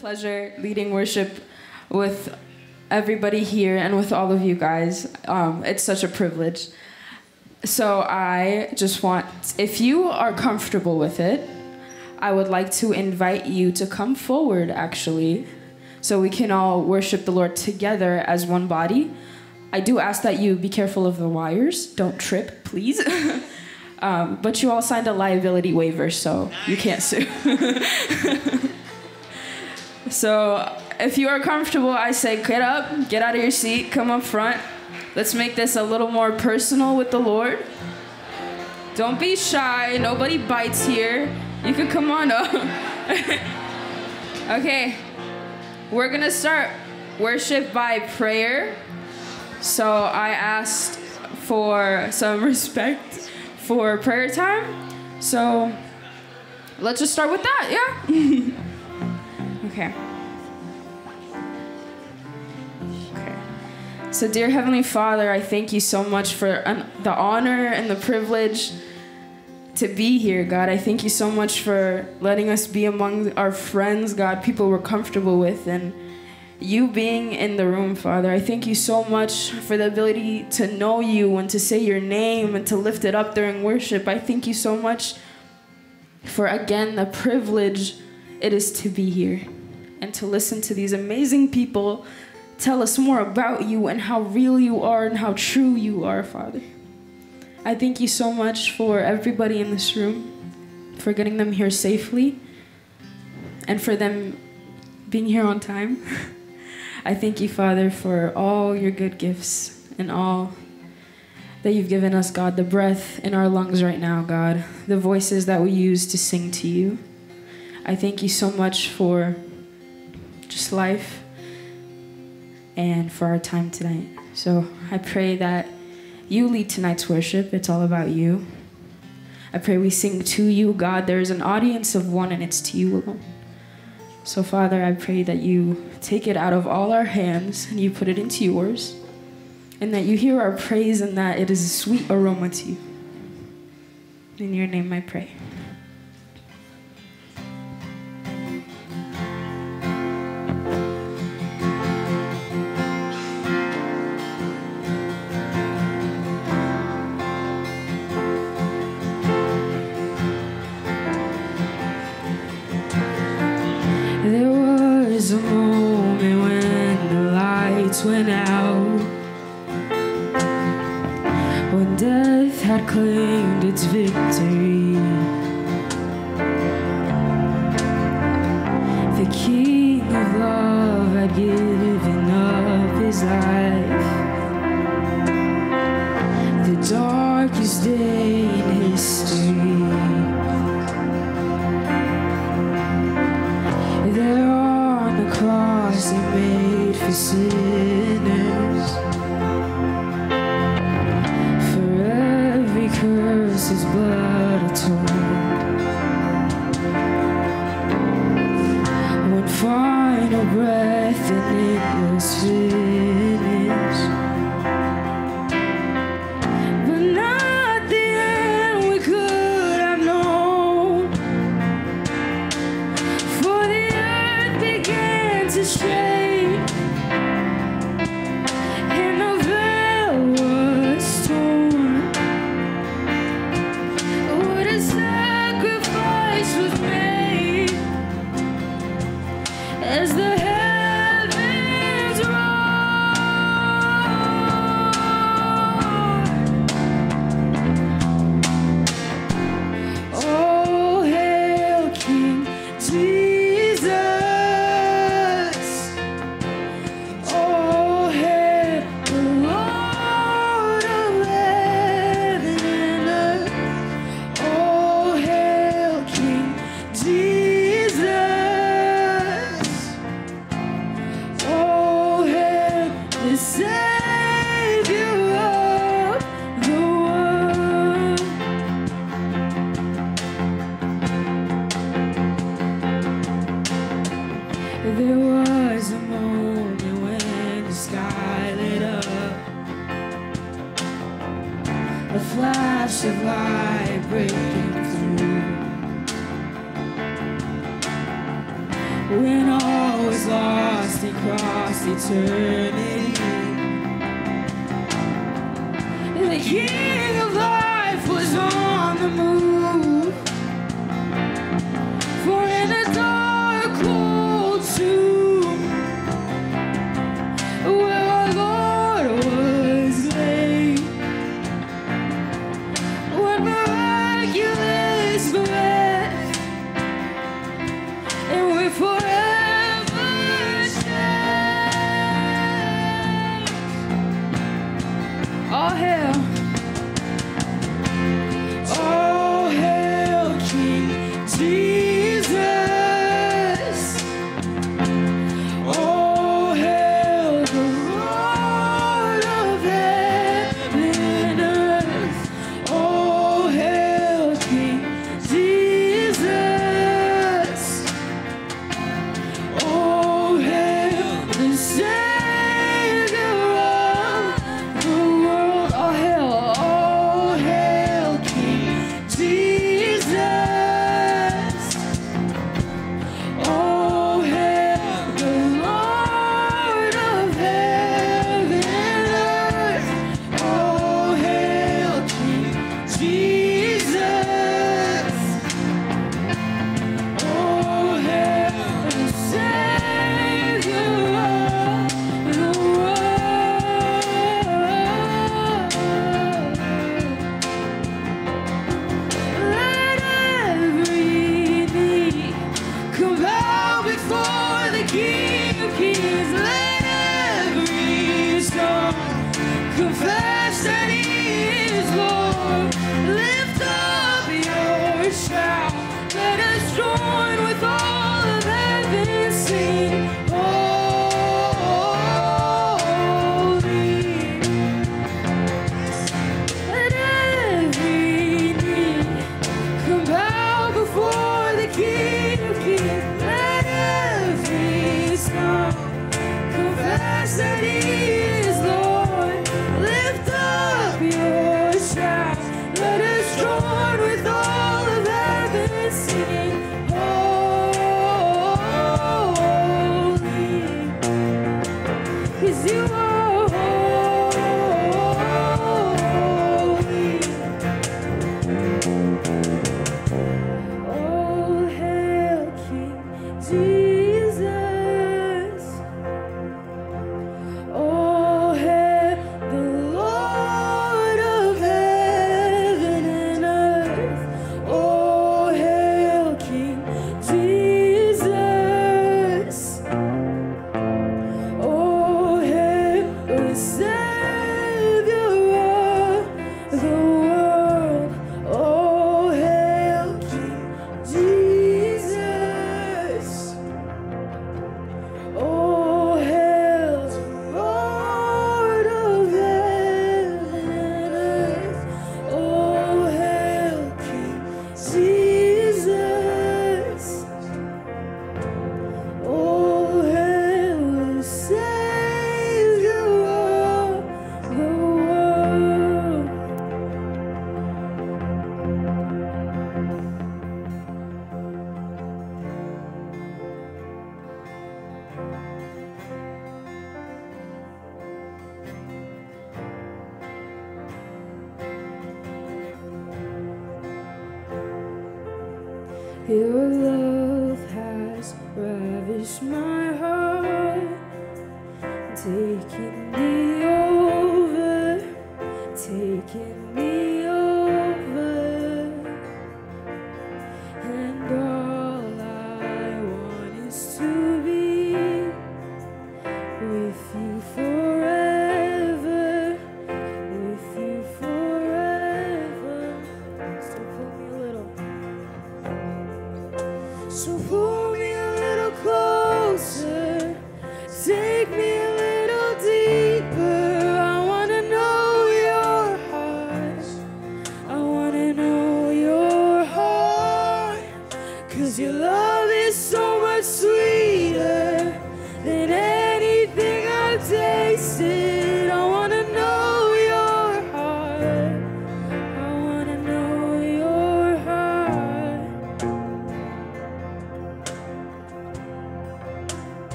pleasure leading worship with everybody here and with all of you guys. Um, it's such a privilege. So I just want, if you are comfortable with it, I would like to invite you to come forward actually, so we can all worship the Lord together as one body. I do ask that you be careful of the wires. Don't trip, please. um, but you all signed a liability waiver, so you can't sue. so if you are comfortable, I say get up, get out of your seat, come up front. Let's make this a little more personal with the Lord. Don't be shy. Nobody bites here. You can come on up. okay. We're going to start worship by prayer. So I asked for some respect for prayer time. So let's just start with that, yeah? okay. Okay. So, dear Heavenly Father, I thank you so much for um, the honor and the privilege to be here, God. I thank you so much for letting us be among our friends, God, people we're comfortable with, and you being in the room, Father. I thank you so much for the ability to know you and to say your name and to lift it up during worship. I thank you so much for, again, the privilege it is to be here and to listen to these amazing people tell us more about you and how real you are and how true you are, Father. I thank you so much for everybody in this room, for getting them here safely, and for them being here on time. I thank you, Father, for all your good gifts and all that you've given us, God, the breath in our lungs right now, God, the voices that we use to sing to you. I thank you so much for just life and for our time tonight. So I pray that you lead tonight's worship. It's all about you. I pray we sing to you, God. There is an audience of one, and it's to you alone. So, Father, I pray that you take it out of all our hands and you put it into yours, and that you hear our praise and that it is a sweet aroma to you. In your name I pray. Went out. When death had claimed its victory. The King of love had given up his life. The darkest day in history. Made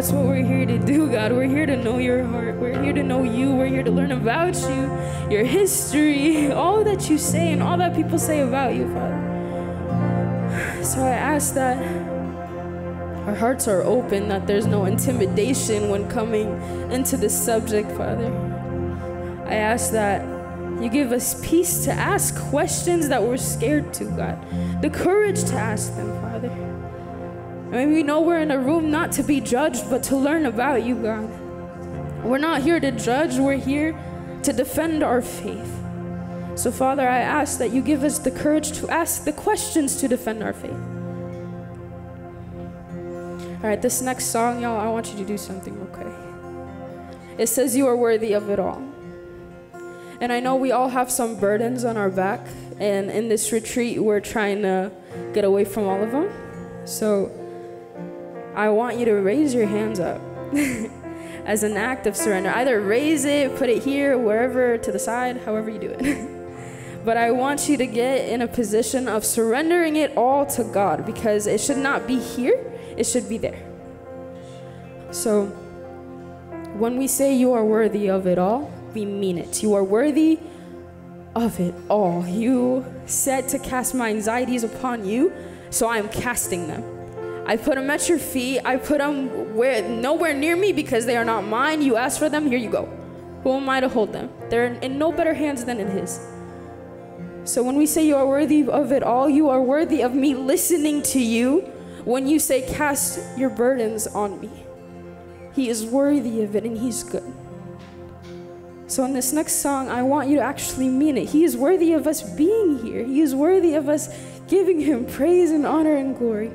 That's what we're here to do, God. We're here to know your heart. We're here to know you. We're here to learn about you, your history, all that you say and all that people say about you, Father. So I ask that our hearts are open, that there's no intimidation when coming into this subject, Father. I ask that you give us peace to ask questions that we're scared to, God. The courage to ask them, Father. And we know we're in a room not to be judged, but to learn about you, God. We're not here to judge, we're here to defend our faith. So, Father, I ask that you give us the courage to ask the questions to defend our faith. All right, this next song, y'all, I want you to do something okay? It says, You are worthy of it all. And I know we all have some burdens on our back, and in this retreat, we're trying to get away from all of them. So I want you to raise your hands up as an act of surrender. Either raise it, put it here, wherever, to the side, however you do it. but I want you to get in a position of surrendering it all to God because it should not be here, it should be there. So when we say you are worthy of it all, we mean it. You are worthy of it all. You said to cast my anxieties upon you, so I am casting them. I put them at your feet. I put them where nowhere near me because they are not mine. You asked for them, here you go. Who am I to hold them? They're in, in no better hands than in His. So when we say you are worthy of it all, you are worthy of me listening to you, when you say, Cast your burdens on me. He is worthy of it and He's good. So, in this next song, I want you to actually mean it. He is worthy of us being here, He is worthy of us giving Him praise and honor and glory.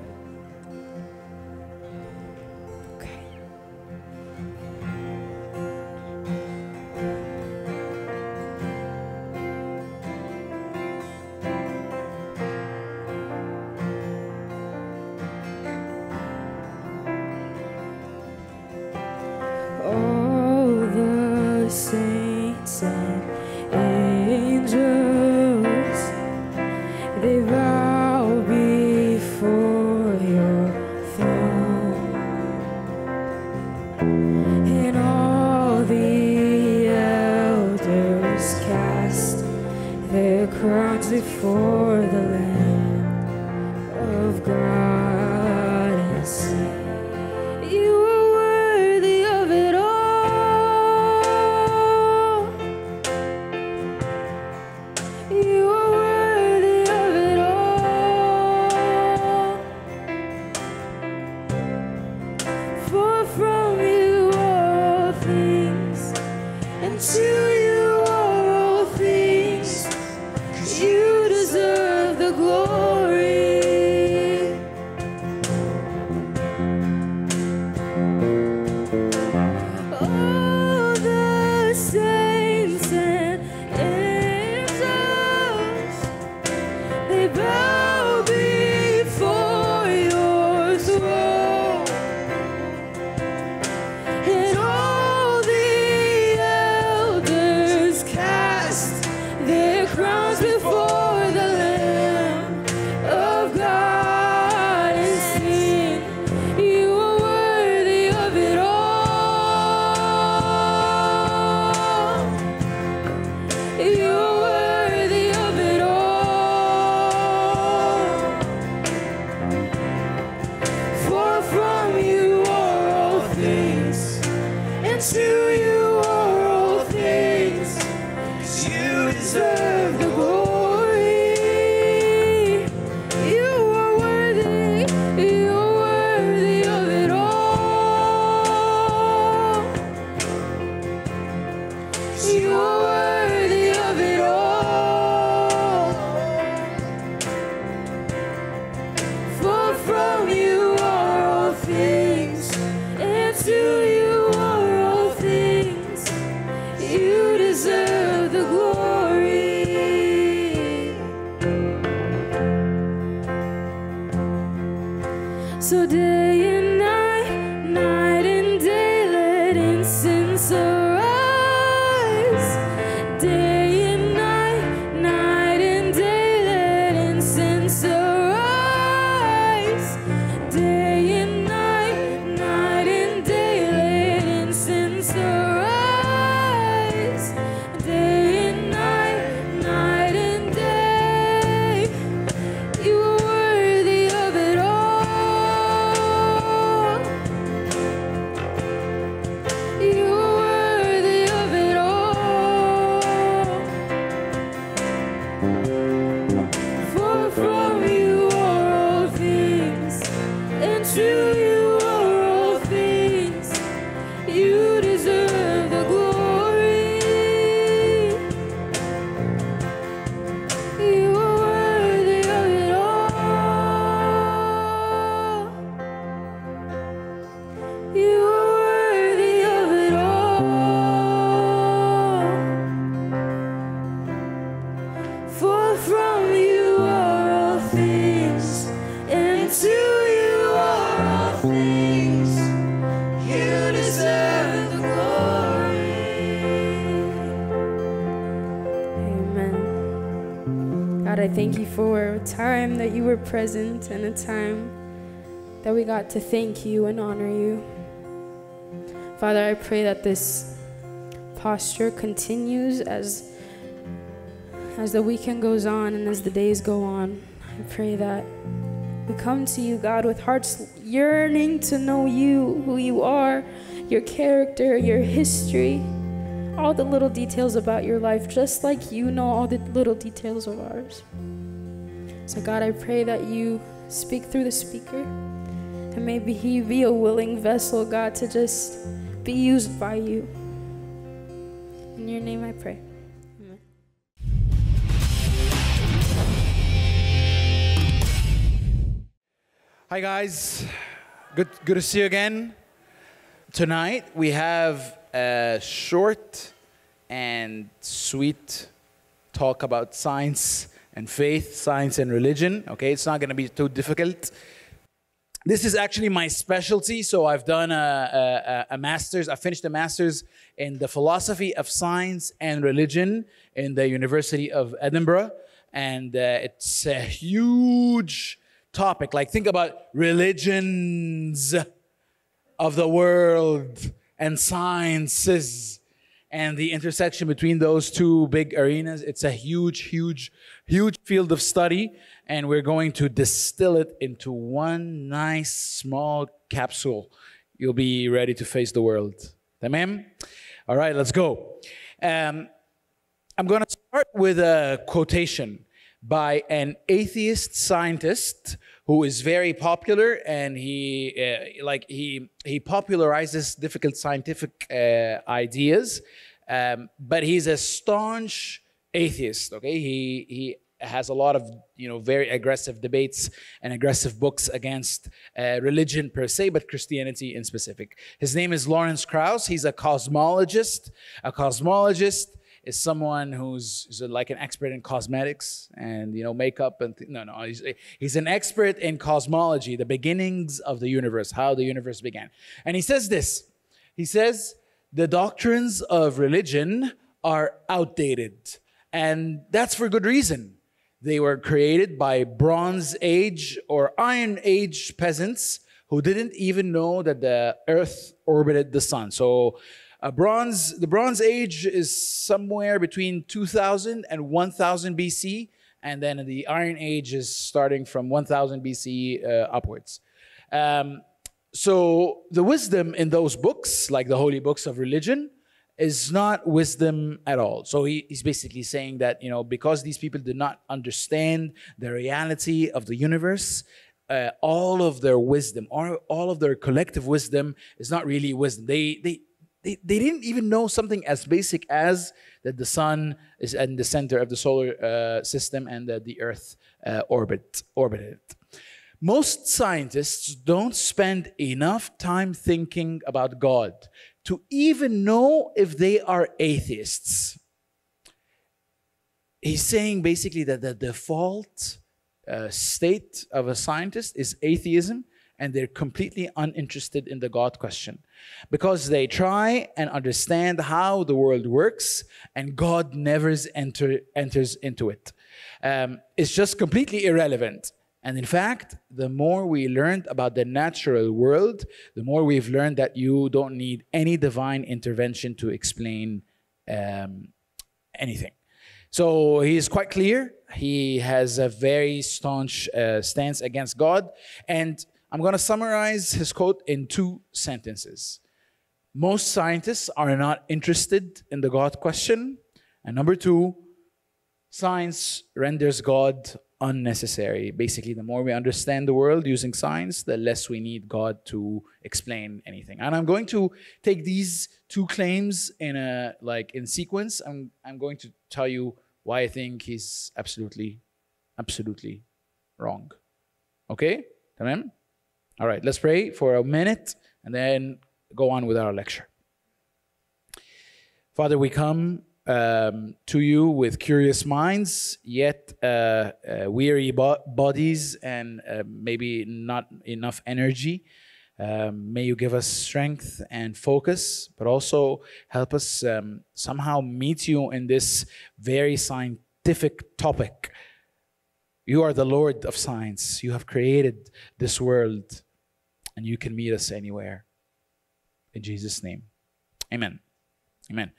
I thank you for a time that you were present and a time that we got to thank you and honor you. Father, I pray that this posture continues as as the weekend goes on and as the days go on. I pray that we come to you, God, with hearts yearning to know you, who you are, your character, your history, all the little details about your life, just like you know all the little details of ours. So, God, I pray that you speak through the speaker. And maybe he be a willing vessel, God, to just be used by you. In your name I pray. Amen. Hi guys, good good to see you again. Tonight we have a short and sweet talk about science and faith, science and religion. Okay, it's not going to be too difficult. This is actually my specialty. So I've done a, a, a master's. I finished a master's in the philosophy of science and religion in the University of Edinburgh, and uh, it's a huge topic. Like think about religions of the world and sciences and the intersection between those two big arenas. It's a huge, huge, huge field of study, and we're going to distill it into one nice small capsule. You'll be ready to face the world. Tamam? All right, let's go. Um, I'm going to start with a quotation by an atheist scientist who is very popular and he uh, like he he popularizes difficult scientific uh, ideas um, but he's a staunch atheist okay? He he has a lot of you know very aggressive debates and aggressive books against uh, religion per se but christianity in specific. His name is lawrence krauss. He's a cosmologist. A cosmologist is someone who's, who's like an expert in cosmetics and you know makeup and no no he's, he's an expert in cosmology the beginnings of the universe how the universe began. And he says this. He says the doctrines of religion are outdated and that's for good reason they were created by bronze age or iron age peasants who didn't even know that the earth orbited the sun so uh, bronze, the Bronze Age is somewhere between 2000 and 1000 BC, and then the Iron Age is starting from 1000 BC uh, upwards. Um, so the wisdom in those books, like the holy books of religion, is not wisdom at all. So he, he's basically saying that you know because these people did not understand the reality of the universe, uh, all of their wisdom, or all of their collective wisdom, is not really wisdom. They they they, they didn't even know something as basic as that the sun is in the center of the solar uh, system and that the earth uh, orbit orbited most scientists don't spend enough time thinking about god to even know if they are atheists he's saying basically that the default uh, state of a scientist is atheism and they're completely uninterested in the God question because they try and understand how the world works and God never enter, enters into it. Um, it's just completely irrelevant. And in fact, the more we learned about the natural world, the more we've learned that you don't need any divine intervention to explain um, anything. So he is quite clear. He has a very staunch uh, stance against God. And I'm going to summarize his quote in two sentences. Most scientists are not interested in the God question. And number two, science renders God unnecessary. Basically, the more we understand the world using science, the less we need God to explain anything. And I'm going to take these two claims in a like in sequence. I'm I'm going to tell you why I think he's absolutely, absolutely wrong. Okay? Tamam? All right, let's pray for a minute and then go on with our lecture. Father, we come um, to you with curious minds, yet uh, uh, weary bo- bodies and uh, maybe not enough energy. Um, may you give us strength and focus, but also help us um, somehow meet you in this very scientific topic. You are the Lord of science. You have created this world and you can meet us anywhere. In Jesus' name. Amen. Amen.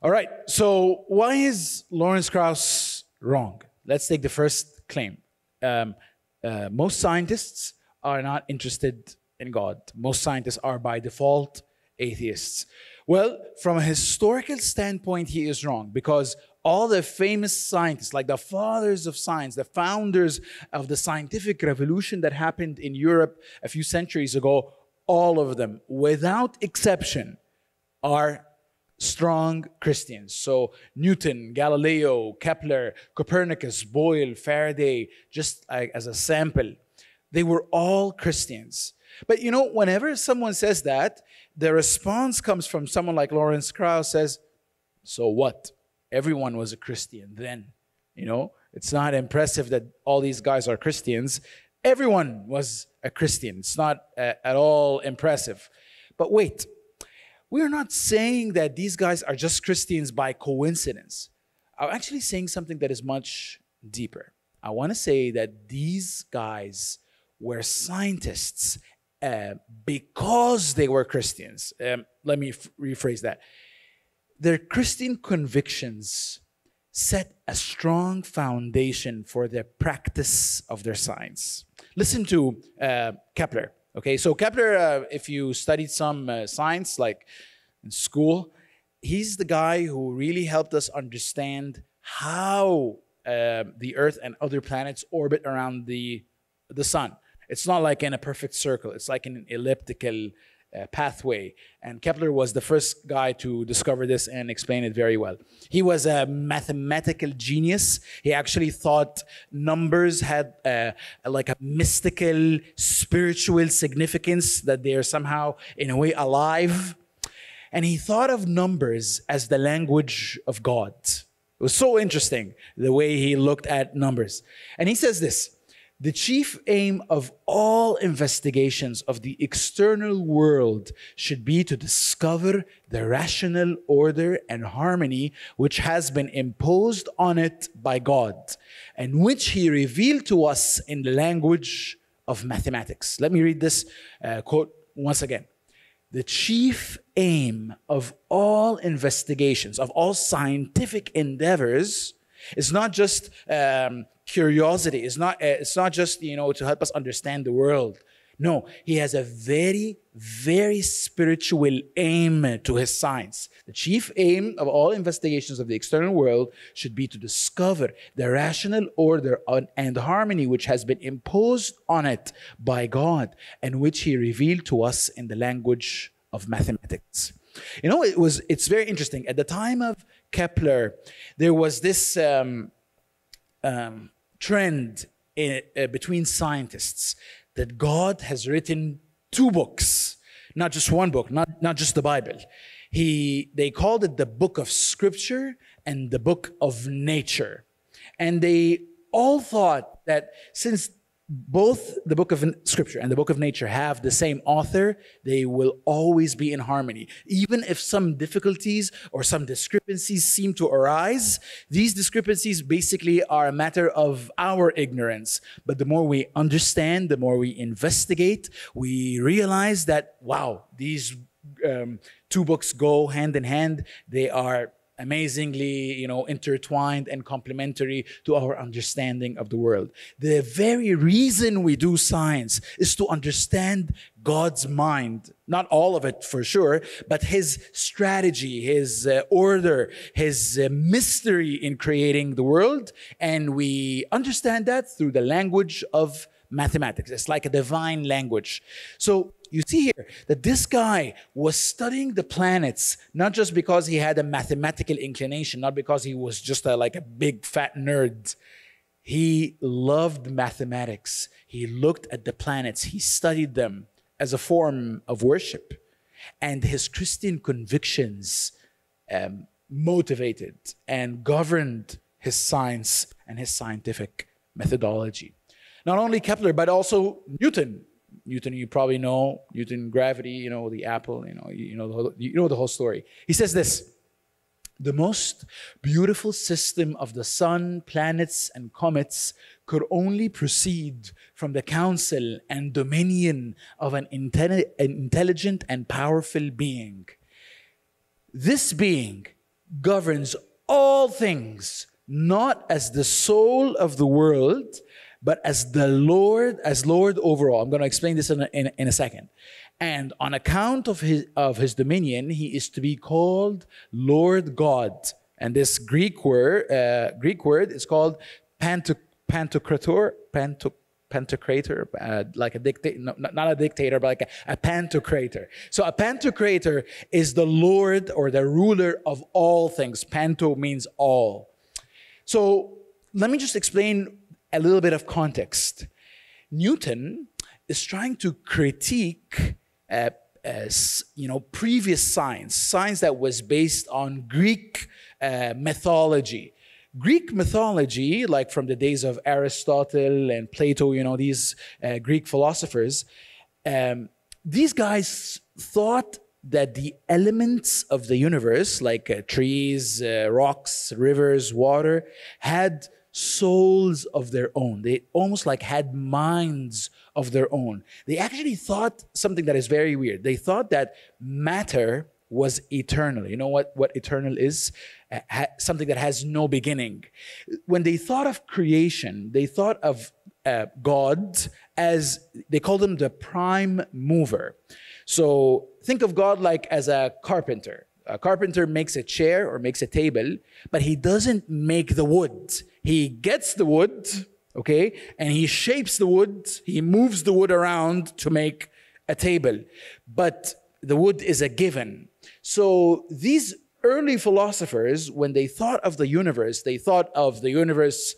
All right, so why is Lawrence Krauss wrong? Let's take the first claim. Um, uh, most scientists are not interested in God. Most scientists are by default atheists. Well, from a historical standpoint, he is wrong because all the famous scientists, like the fathers of science, the founders of the scientific revolution that happened in Europe a few centuries ago, all of them, without exception, are strong Christians. So Newton, Galileo, Kepler, Copernicus, Boyle, Faraday, just as a sample, they were all Christians. But you know, whenever someone says that, the response comes from someone like Lawrence Krauss says, "So what? Everyone was a Christian then." You know, it's not impressive that all these guys are Christians. Everyone was a Christian. It's not uh, at all impressive. But wait, we're not saying that these guys are just Christians by coincidence. I'm actually saying something that is much deeper. I want to say that these guys were scientists uh, because they were Christians. Um, let me rephrase that. Their Christian convictions set a strong foundation for the practice of their science. Listen to uh, Kepler. Okay, so Kepler, uh, if you studied some uh, science, like in school, he's the guy who really helped us understand how uh, the Earth and other planets orbit around the the sun. It's not like in a perfect circle. It's like in an elliptical uh, pathway. And Kepler was the first guy to discover this and explain it very well. He was a mathematical genius. He actually thought numbers had uh, like a mystical, spiritual significance, that they are somehow, in a way, alive. And he thought of numbers as the language of God. It was so interesting the way he looked at numbers. And he says this the chief aim of all investigations of the external world should be to discover the rational order and harmony which has been imposed on it by God and which He revealed to us in the language of mathematics. Let me read this uh, quote once again. The chief aim of all investigations, of all scientific endeavors, is not just um, curiosity. It's not, uh, it's not just, you know, to help us understand the world. No, he has a very, very spiritual aim to his science. The chief aim of all investigations of the external world should be to discover the rational order and harmony which has been imposed on it by God and which he revealed to us in the language of mathematics. You know, it was, it's very interesting. At the time of Kepler, there was this um, um, trend in, uh, between scientists that God has written two books, not just one book, not, not just the Bible. He, they called it the book of scripture and the book of nature. And they all thought that since both the book of scripture and the book of nature have the same author, they will always be in harmony. Even if some difficulties or some discrepancies seem to arise, these discrepancies basically are a matter of our ignorance. But the more we understand, the more we investigate, we realize that, wow, these um, two books go hand in hand. They are amazingly you know intertwined and complementary to our understanding of the world. The very reason we do science is to understand god's mind. Not all of it for sure but his strategy his uh, order his uh, mystery in creating the world. And we understand that through the language of mathematics. It's like a divine language. So you see here that this guy was studying the planets not just because he had a mathematical inclination, not because he was just a, like a big fat nerd. He loved mathematics. He looked at the planets, he studied them as a form of worship. And his Christian convictions um, motivated and governed his science and his scientific methodology. Not only Kepler, but also Newton Newton, you probably know Newton gravity, you know the apple, you know you know the whole, you know the whole story. He says this: the most beautiful system of the sun, planets, and comets could only proceed from the counsel and dominion of an intelligent and powerful being. This being governs all things, not as the soul of the world but as the Lord, as Lord overall. I'm going to explain this in a, in, in a second. And on account of his, of his dominion, he is to be called Lord God And this Greek word, uh, Greek word is called panto, pantocrator, panto, pantocrator, uh, like a dictator, no, not a dictator, but like a, a pantocrator. So a pantocrator is the lord or the ruler of all things. Panto means all. So let me just explain a little bit of context. Newton is trying to critique, uh, you know, previous science, science that was based on Greek uh, mythology. Greek mythology, like from the days of Aristotle and Plato, you know, these uh, Greek philosophers, um, these guys thought that the elements of the universe, like uh, trees, uh, rocks, rivers, water, had souls of their own. They almost like had minds of their own. They actually thought something that is very weird. They thought that matter was eternal. You know what, what eternal is? Uh, ha- something that has no beginning. When they thought of creation, they thought of uh, God as they called him the prime mover. So think of God like as a carpenter. A carpenter makes a chair or makes a table, but he doesn't make the wood. He gets the wood, okay, and he shapes the wood, he moves the wood around to make a table. But the wood is a given. So these early philosophers, when they thought of the universe, they thought of the universe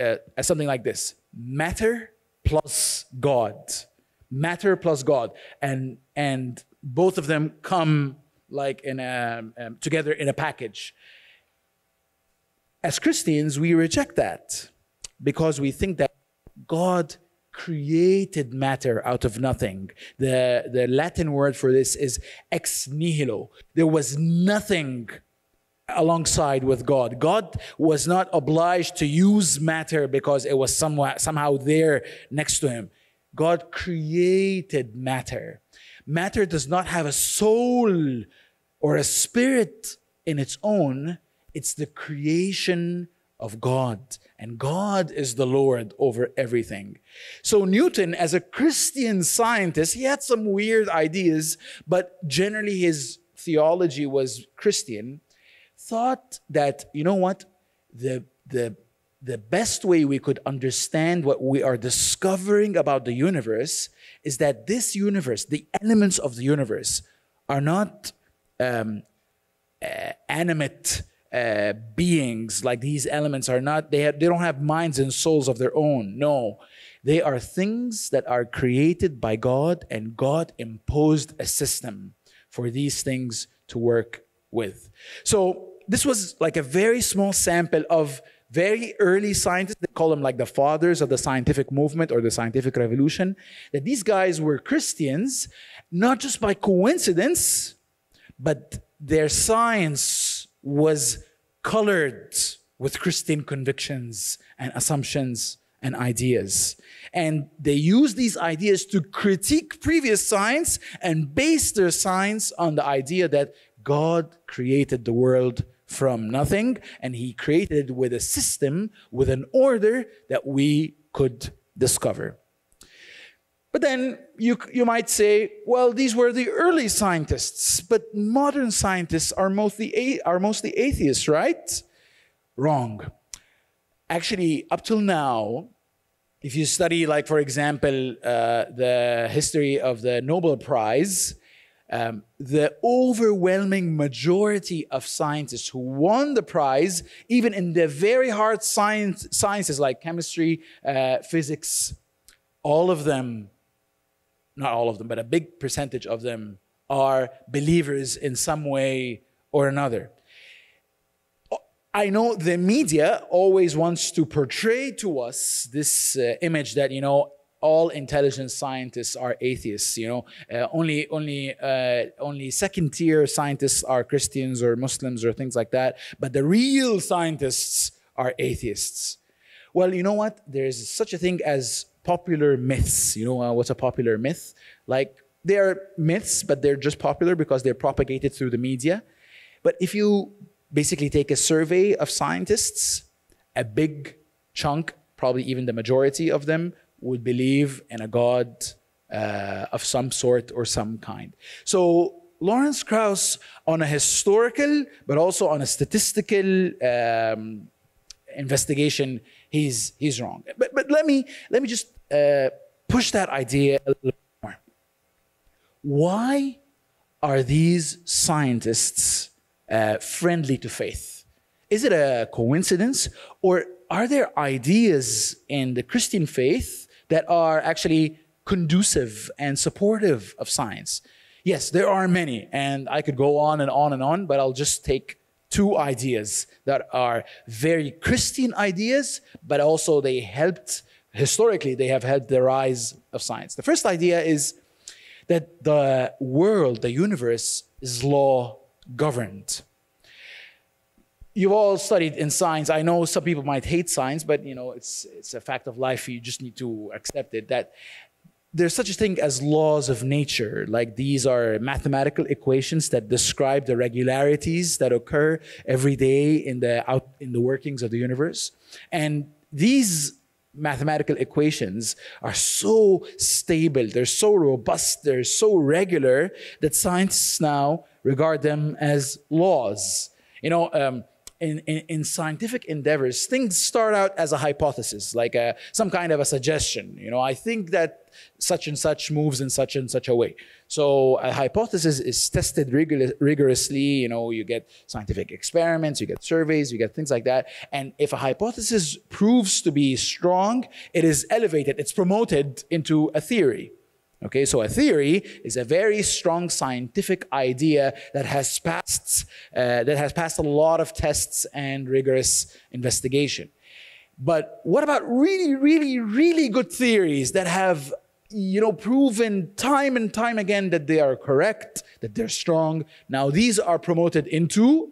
uh, as something like this matter plus God. Matter plus God. And, and both of them come like in a, um, together in a package. As Christians, we reject that because we think that God created matter out of nothing. The, the Latin word for this is ex nihilo. There was nothing alongside with God. God was not obliged to use matter because it was somewhat, somehow there next to him. God created matter. Matter does not have a soul or a spirit in its own. It's the creation of God. And God is the Lord over everything. So Newton, as a Christian scientist, he had some weird ideas, but generally his theology was Christian, thought that, you know what? The, the, the best way we could understand what we are discovering about the universe is that this universe, the elements of the universe, are not um, uh, animate uh, beings like these elements are not they, have, they don't have minds and souls of their own. No. They are things that are created by god and god imposed a system for these things to work with. So this was like a very small sample of very early scientists they call them like the fathers of the scientific movement or the scientific revolution that these guys were christians not just by coincidence but their science was colored with Christian convictions and assumptions and ideas. And they use these ideas to critique previous science and base their science on the idea that God created the world from nothing and he created it with a system, with an order that we could discover. But then you, you might say, well, these were the early scientists, but modern scientists are mostly, are mostly atheists, right? Wrong. Actually, up till now, if you study, like, for example, uh, the history of the Nobel Prize, um, the overwhelming majority of scientists who won the prize, even in the very hard science, sciences like chemistry, uh, physics, all of them not all of them, but a big percentage of them are believers in some way or another. I know the media always wants to portray to us this uh, image that, you know, all intelligent scientists are atheists. You know, uh, only only uh, only second tier scientists are Christians or Muslims or things like that. But the real scientists are atheists. Well, you know what? There is such a thing as popular myths. You know uh, what's a popular myth? Like they are myths, but they're just popular because they're propagated through the media. But if you basically take a survey of scientists, a big chunk, probably even the majority of them, would believe in a God uh, of some sort or some kind. So Lawrence Krauss, on a historical but also on a statistical um, investigation, he's he's wrong. But but let me let me just uh, push that idea a little more. Why are these scientists uh, friendly to faith? Is it a coincidence, or are there ideas in the Christian faith that are actually conducive and supportive of science? Yes, there are many, and I could go on and on and on, but I'll just take two ideas that are very Christian ideas, but also they helped, historically, they have had the rise of science. The first idea is that the world, the universe, is law governed. You've all studied in science. I know some people might hate science, but you know it's it's a fact of life. You just need to accept it. That there's such a thing as laws of nature. Like these are mathematical equations that describe the regularities that occur every day in the out in the workings of the universe. And these mathematical equations are so stable, they're so robust, they're so regular that scientists now regard them as laws. You know, um, in, in, in, scientific endeavors, things start out as a hypothesis, like a, some kind of a suggestion. You know, I think that such and such moves in such and such a way. So a hypothesis is tested rigor- rigorously. You know, you get scientific experiments, you get surveys, you get things like that. And if a hypothesis proves to be strong, it is elevated, it's promoted into a theory. Okay, so a theory is a very strong scientific idea that has passed uh, that has passed a lot of tests and rigorous investigation. But what about really, really, really good theories that have you know proven time and time again that they are correct, that they're strong? Now these are promoted into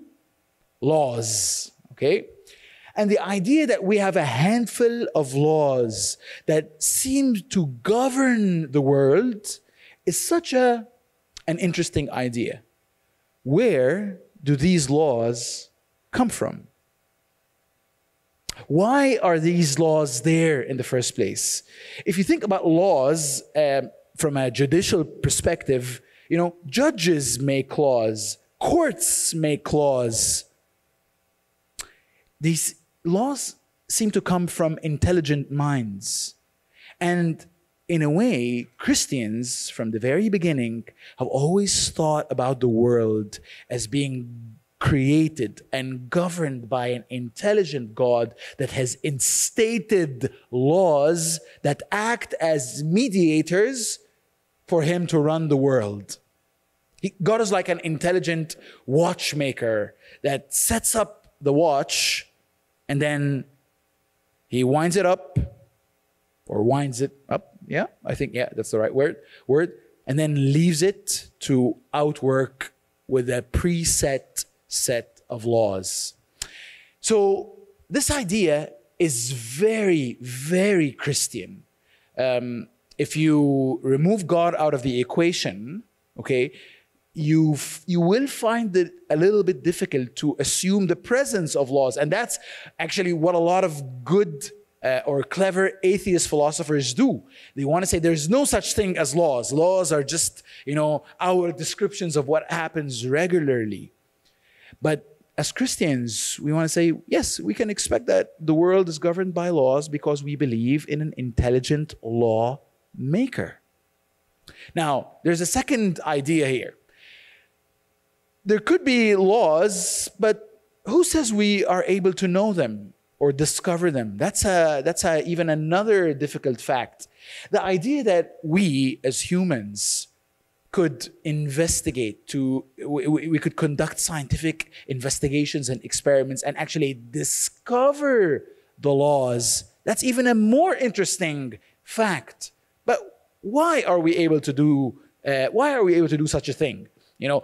laws. Okay, and the idea that we have a handful of laws that seem to govern the world is such a, an interesting idea. Where do these laws come from? Why are these laws there in the first place? If you think about laws um, from a judicial perspective, you know, judges make laws, courts make laws. These laws seem to come from intelligent minds. And in a way, Christians from the very beginning have always thought about the world as being created and governed by an intelligent God that has instated laws that act as mediators for him to run the world. God is like an intelligent watchmaker that sets up the watch and then he winds it up or winds it up. Yeah, I think yeah, that's the right word. Word and then leaves it to outwork with a preset set of laws. So this idea is very, very Christian. Um, if you remove God out of the equation, okay, you you will find it a little bit difficult to assume the presence of laws. And that's actually what a lot of good uh, or clever atheist philosophers do. They want to say there's no such thing as laws. Laws are just you know our descriptions of what happens regularly. But as christians we want to say yes we can expect that the world is governed by laws because we believe in an intelligent law maker. Now there's a second idea here there could be laws, but who says we are able to know them or discover them? That's a, that's a, even another difficult fact. The idea that we as humans could investigate to we, we could conduct scientific investigations and experiments and actually discover the laws that's even a more interesting fact but why are we able to do uh, why are we able to do such a thing you know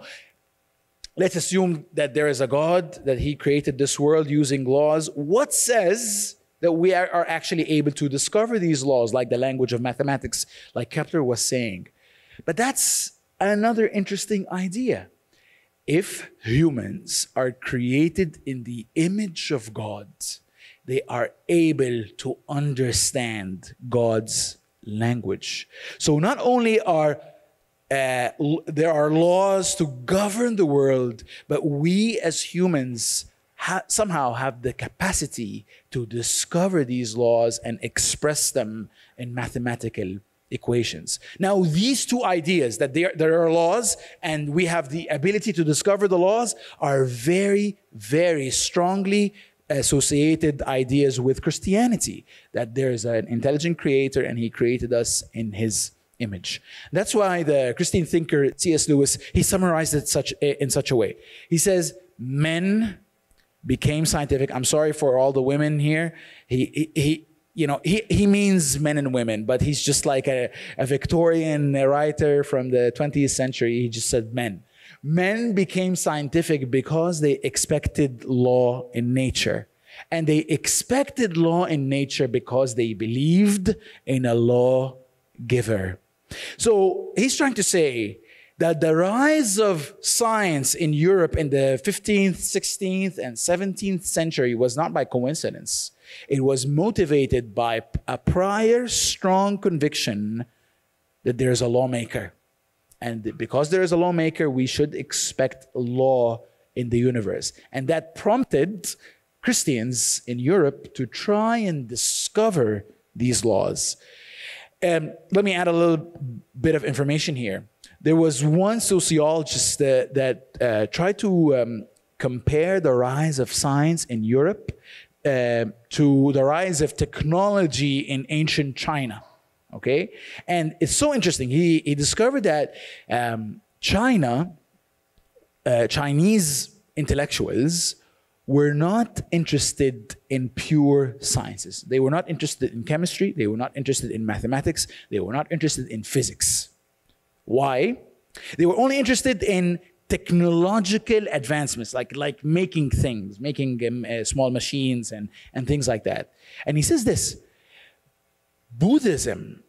let's assume that there is a God, that He created this world using laws. What says that we are, actually able to discover these laws, like the language of mathematics, like Kepler was saying? But that's another interesting idea. If humans are created in the image of God, they are able to understand God's language. So not only are uh, there are laws to govern the world, but we as humans ha- somehow have the capacity to discover these laws and express them in mathematical equations. Now, these two ideas that there, there are laws and we have the ability to discover the laws are very, very strongly associated ideas with Christianity that there is an intelligent creator and he created us in his image. That's why the Christian thinker C.S. Lewis he summarized it such eh, in such a way. He says men became scientific. I'm sorry for all the women here. He he, he you know, he, he means men and women, but he's just like a, a Victorian writer from the 20th century. He just said men. Men became scientific because they expected law in nature. And they expected law in nature because they believed in a law giver. So he's trying to say that the rise of science in Europe in the 15th, 16th, and 17th century was not by coincidence. It was motivated by a prior strong conviction that there is a lawmaker. And because there is a lawmaker, we should expect law in the universe. And that prompted Christians in Europe to try and discover these laws. And let me add a little bit of information here. There was one sociologist that, that uh, tried to um, compare the rise of science in Europe uh, to the rise of technology in ancient China. Okay, and it's so interesting. He he discovered that um, China, uh, Chinese intellectuals were not interested in pure sciences. They were not interested in chemistry. They were not interested in mathematics. They were not interested in physics. Why? They were only interested in technological advancements, like, like making things, making um, uh, small machines and, and things like that. And he says this Buddhism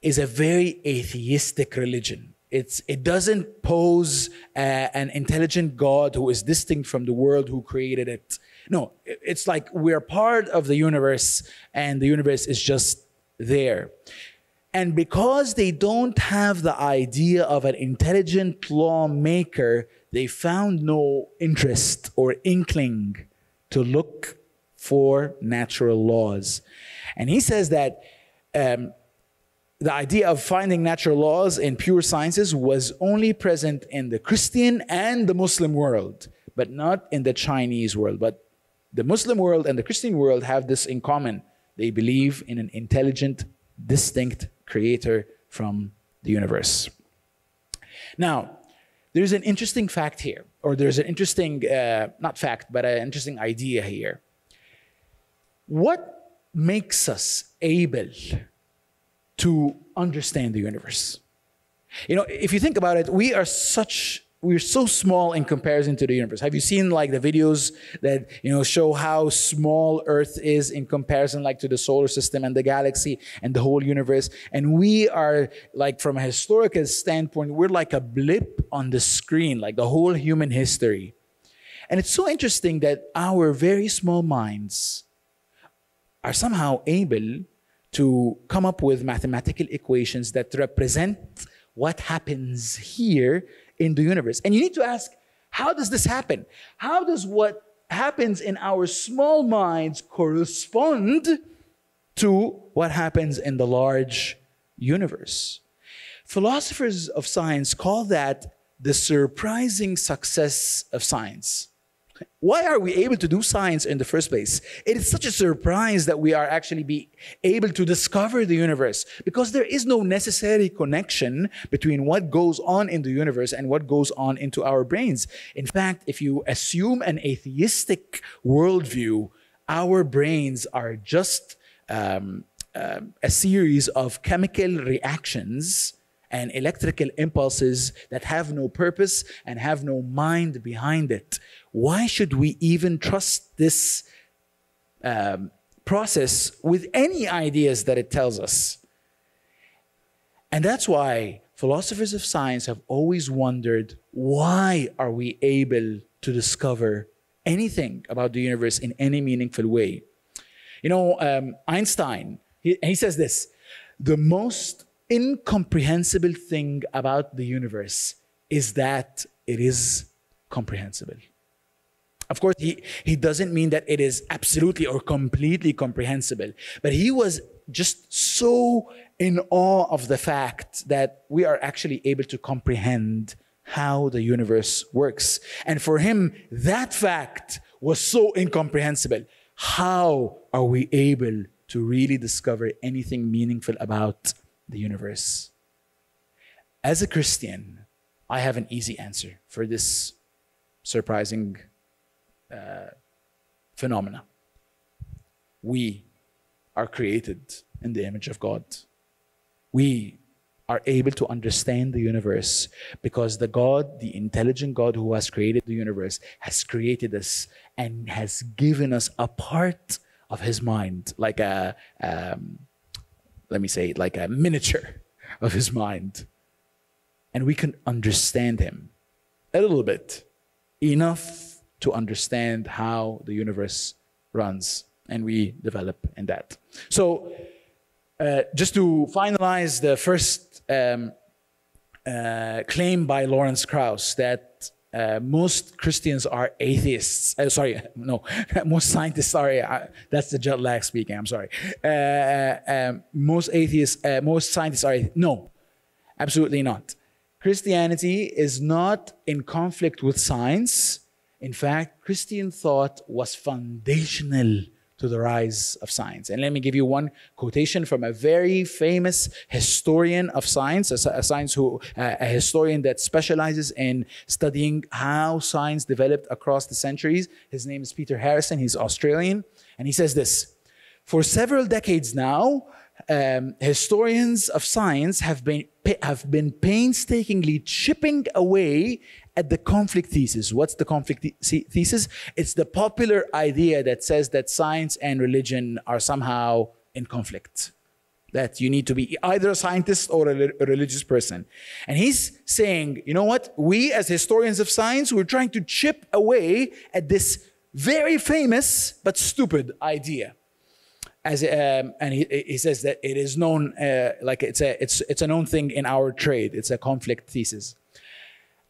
is a very atheistic religion. It's, it doesn't pose an intelligent God who is distinct from the world who created it. No, it's like we're part of the universe and the universe is just there. And because they don't have the idea of an intelligent lawmaker, they found no interest or inkling to look for natural laws. And he says that um, the idea of finding natural laws in pure sciences was only present in the Christian and the Muslim world, but not in the Chinese world. But the Muslim world and the Christian world have this in common. They believe in an intelligent, distinct creator from the universe. Now, there's an interesting fact here, or there's an interesting, uh, not fact, but an interesting idea here. What makes us able to understand the universe? You know, if you think about it, we are such we're so small in comparison to the universe. Have you seen like the videos that you know show how small Earth is in comparison like to the solar system and the galaxy and the whole universe? And we are like from a historical standpoint, we're like a blip on the screen, like the whole human history. And it's so interesting that our very small minds are somehow able to come up with mathematical equations that represent what happens here in the universe. And you need to ask, how does this happen? How does what happens in our small minds correspond to what happens in the large universe? Philosophers of science call that the surprising success of science. Why are we able to do science in the first place? It is such a surprise that we are actually be able to discover the universe because there is no necessary connection between what goes on in the universe and what goes on into our brains. In fact, if you assume an atheistic worldview, our brains are just um, uh, a series of chemical reactions and electrical impulses that have no purpose and have no mind behind it. Why should we even trust this um, process with any ideas that it tells us? And that's why philosophers of science have always wondered why are we able to discover anything about the universe in any meaningful way? You know, um, Einstein, he, he says this the most incomprehensible thing about the universe is that it is comprehensible. Of course, he, he doesn't mean that it is absolutely or completely comprehensible, but he was just so in awe of the fact that we are actually able to comprehend how the universe works. And for him, that fact was so incomprehensible. How are we able to really discover anything meaningful about the universe? As a Christian, I have an easy answer for this surprising uh, phenomena. We are created in the image of God. We are able to understand the universe because the God, the intelligent God who has created the universe, has created us and has given us a part of his mind, like a, um, let me say, like a miniature of his mind. And we can understand him a little bit, enough to understand how the universe runs. And we develop in that. So, uh, just to finalize the first um, uh, claim by Lawrence Krauss that uh, most Christians are atheists. Uh, sorry, no, most scientists Sorry, Uh, that's the jet lag speaking. I'm sorry. Uh, um, most atheists, most scientists are. No, absolutely not. Christianity is not in conflict with science. In fact, Christian thought was foundational to the rise of science. And let me give you one quotation from a very famous historian of science, a, a science who, a historian that specializes in studying how science developed across the centuries. His name is Peter Harrison. He's Australian, and he says this: For several decades now, um, historians of science have been have been painstakingly chipping away at the conflict thesis. What's the conflict thesis? It's the popular idea that says that science and religion are somehow in conflict. That you need to be either a scientist or a, a religious person. And he's saying, you know what? We, as historians of science, we're trying to chip away at this very famous but stupid idea as um, and he, he says that it is known uh, like it's a it's it's a known thing in our trade it's a conflict thesis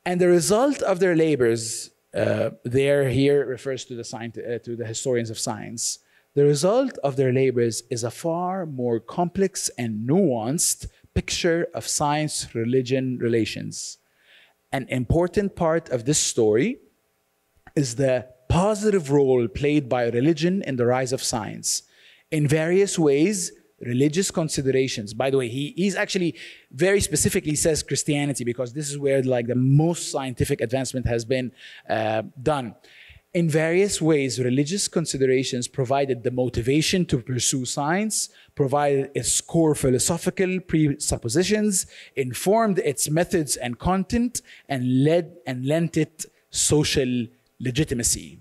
and the result of their labors, uh, there here refers to the, uh, to the historians of science. The result of their labors is a far more complex and nuanced picture of science religion relations. An important part of this story is the positive role played by religion in the rise of science. In various ways, religious considerations. By the way, he, he's actually very specifically says Christianity because this is where like the most scientific advancement has been uh, done. In various ways, religious considerations provided the motivation to pursue science, provided its core philosophical presuppositions, informed its methods and content, and led and lent it social legitimacy.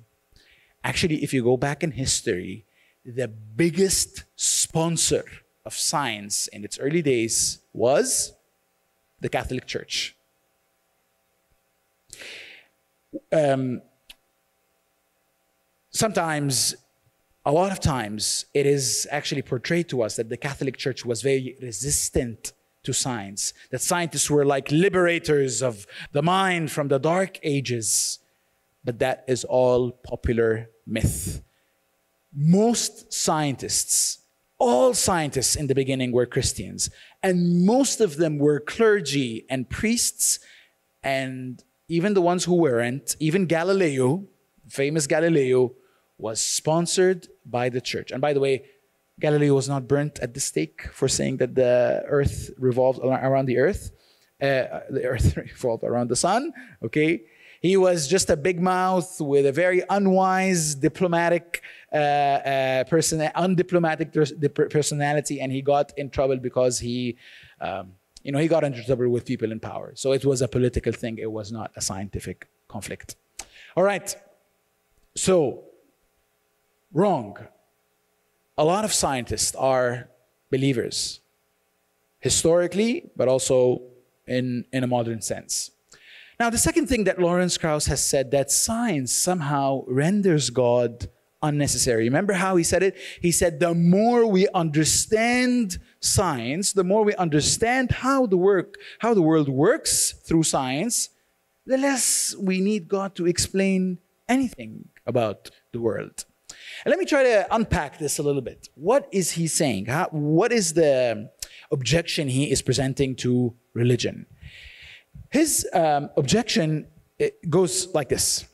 Actually, if you go back in history, the biggest sponsor of science in its early days was the Catholic Church. Um, sometimes, a lot of times, it is actually portrayed to us that the Catholic Church was very resistant to science, that scientists were like liberators of the mind from the dark ages. But that is all popular myth most scientists, all scientists in the beginning were Christians, and most of them were clergy and priests, and even the ones who weren't, even Galileo, famous Galileo, was sponsored by the church. And by the way, Galileo was not burnt at the stake for saying that the earth revolved around the earth. Uh, the earth revolved around the sun, okay? He was just a big mouth with a very unwise diplomatic uh, uh, person, undiplomatic personality, and he got in trouble because he, um, you know, he got into trouble with people in power. So it was a political thing. It was not a scientific conflict. All right. So, wrong. A lot of scientists are believers, historically, but also in, in a modern sense. Now, the second thing that Lawrence Krauss has said that science somehow renders God unnecessary. Remember how he said it? He said, the more we understand science, the more we understand how the work, how the world works through science, the less we need God to explain anything about the world. And let me try to unpack this a little bit. What is he saying? How, what is the objection he is presenting to religion? His um, objection goes like this.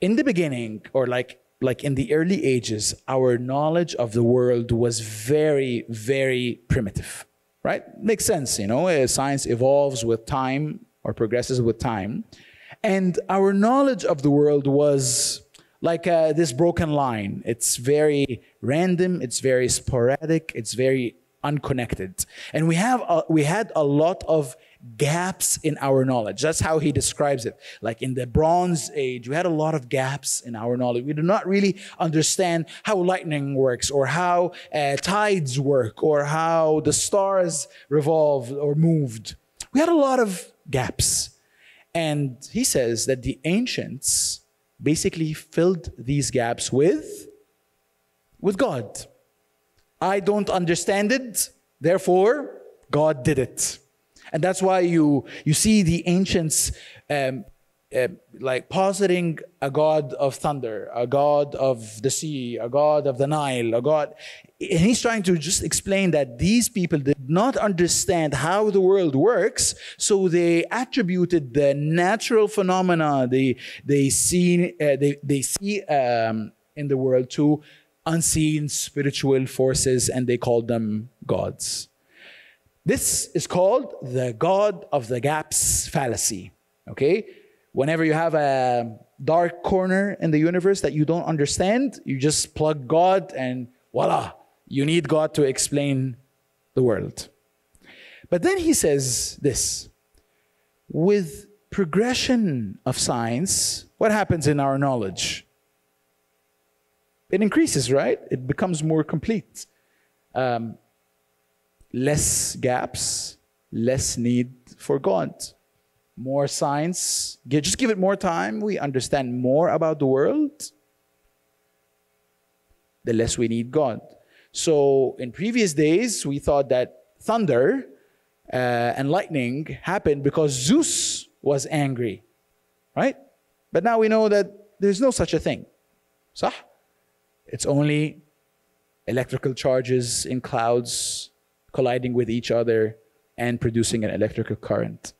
In the beginning, or like like in the early ages, our knowledge of the world was very, very primitive, right? Makes sense, you know, science evolves with time or progresses with time. And our knowledge of the world was like uh, this broken line. It's very random, it's very sporadic, it's very unconnected. And we, have a, we had a lot of gaps in our knowledge. That's how he describes it. Like in the Bronze Age, we had a lot of gaps in our knowledge. We do not really understand how lightning works or how uh, tides work or how the stars revolved or moved. We had a lot of gaps. And he says that the ancients basically filled these gaps with with God. I don't understand it, therefore God did it. And that's why you, you see the ancients um, uh, like positing a god of thunder, a god of the sea, a god of the Nile, a god. And he's trying to just explain that these people did not understand how the world works, so they attributed the natural phenomena they they see uh, they they see um, in the world to unseen spiritual forces, and they called them gods. This is called the God of the gaps fallacy. Okay? Whenever you have a dark corner in the universe that you don't understand, you just plug God and voila, you need God to explain the world. But then he says this with progression of science, what happens in our knowledge? It increases, right? It becomes more complete. Um, less gaps, less need for God. More science, just give it more time, we understand more about the world, the less we need God. So in previous days, we thought that thunder uh, and lightning happened because Zeus was angry, right? But now we know that there's no such a thing. So it's only electrical charges in clouds colliding with each other and producing an electrical current.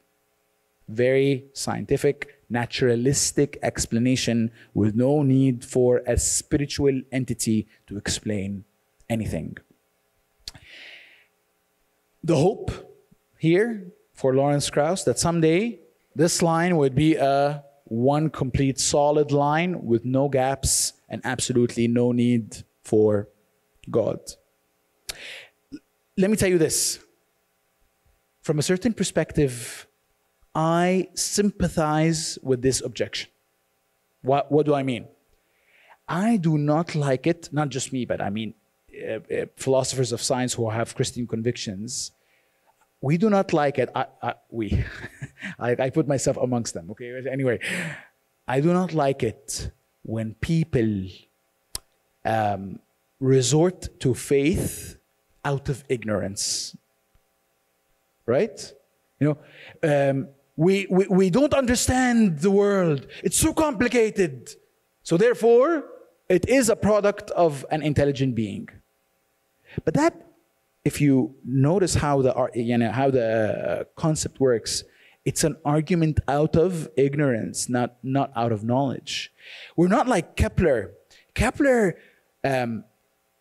Very scientific, naturalistic explanation with no need for a spiritual entity to explain anything. The hope here for Lawrence Krauss that someday this line would be a one complete solid line with no gaps and absolutely no need for God let me tell you this. From a certain perspective, I sympathize with this objection. What, what do I mean? I do not like it, not just me, but I mean uh, uh, philosophers of science who have Christian convictions. We do not like it. I, I, we, I, I put myself amongst them, okay? Anyway, I do not like it when people um, resort to faith out of ignorance. Right? You know, um, we, we, we don't understand the world. It's so complicated. So therefore, it is a product of an intelligent being. But that, if you notice how the, you know, how the concept works, it's an argument out of ignorance, not, not out of knowledge. We're not like Kepler. Kepler um,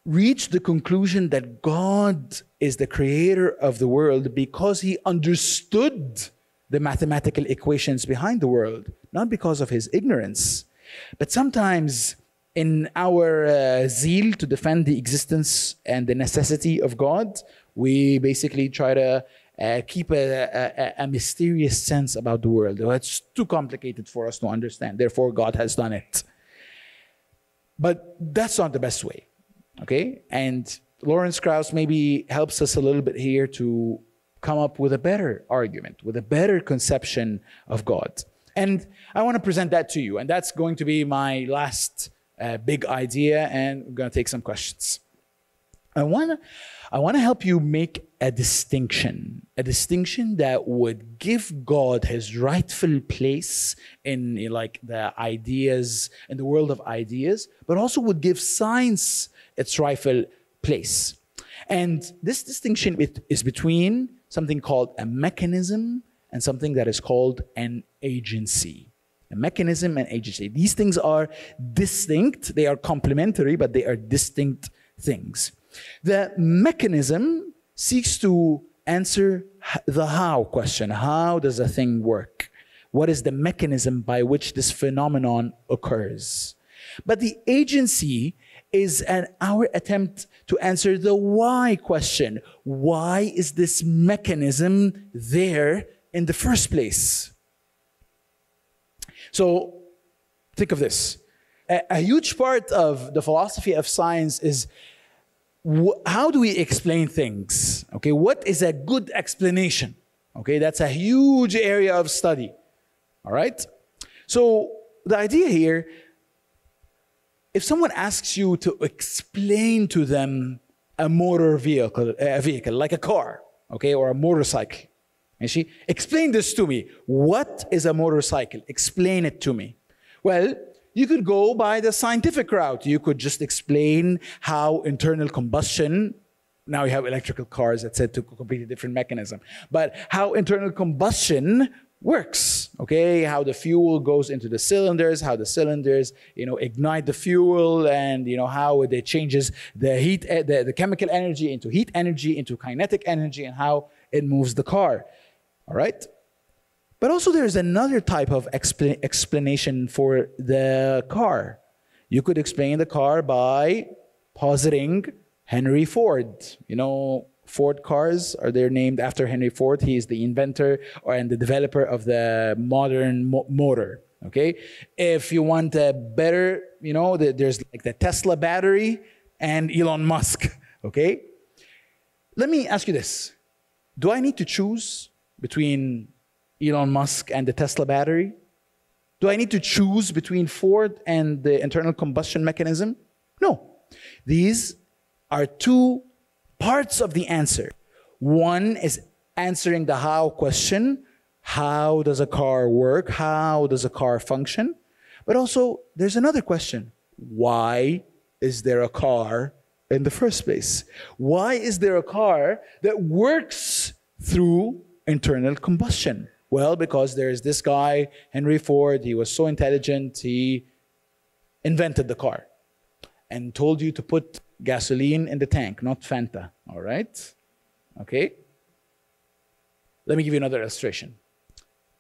reached the conclusion that God is the creator of the world because he understood the mathematical equations behind the world, not because of his ignorance. But sometimes, in our uh, zeal to defend the existence and the necessity of God, we basically try to uh, keep a, a, a, mysterious sense about the world. It's too complicated for us to understand. Therefore, God has done it. But that's not the best way. Okay? And Lawrence Krauss maybe helps us a little bit here to come up with a better argument, with a better conception of God. And I want to present that to you. And that's going to be my last uh, big idea. And we're going to take some questions. I want I want to help you make a distinction, a distinction that would give God his rightful place in like the ideas in the world of ideas, but also would give science its rightful place. And this distinction is between something called a mechanism and something that is called an agency. A mechanism and agency. These things are distinct, they are complementary, but they are distinct things. The mechanism seeks to answer the how question. How does a thing work? What is the mechanism by which this phenomenon occurs? But the agency is an, our attempt to answer the why question. Why is this mechanism there in the first place? So think of this. A, a huge part of the philosophy of science is how do we explain things? Okay, what is a good explanation? Okay, that's a huge area of study. All right? So the idea here if someone asks you to explain to them a motor vehicle, a vehicle like a car, okay, or a motorcycle, and she explain this to me. What is a motorcycle? Explain it to me. Well, you could go by the scientific route. You could just explain how internal combustion, now you have electrical cars that said to a completely different mechanism, but how internal combustion works okay? How the fuel goes into the cylinders how the cylinders you know ignite the fuel and you know how it changes the heat eh, the, the chemical energy into heat energy into kinetic energy and how it moves the car all right? But also there's another type of expl- explanation for the car. You could explain the car by positing henry ford you know Ford cars are they're named after Henry Ford. He is the inventor or, and the developer of the modern mo- motor. Okay, if you want a better, you know, the, there's like the Tesla battery and Elon Musk. Okay, let me ask you this: Do I need to choose between Elon Musk and the Tesla battery? Do I need to choose between Ford and the internal combustion mechanism? No. These are two parts of the answer. One is answering the how question how does a car work? How does a car function? But also, there's another question why is there a car in the first place? Why is there a car that works through internal combustion? Well, because there's this guy, Henry Ford, he was so intelligent, he invented the car and told you to put gasoline in the tank, not Fanta. All right? Okay? Let me give you another illustration.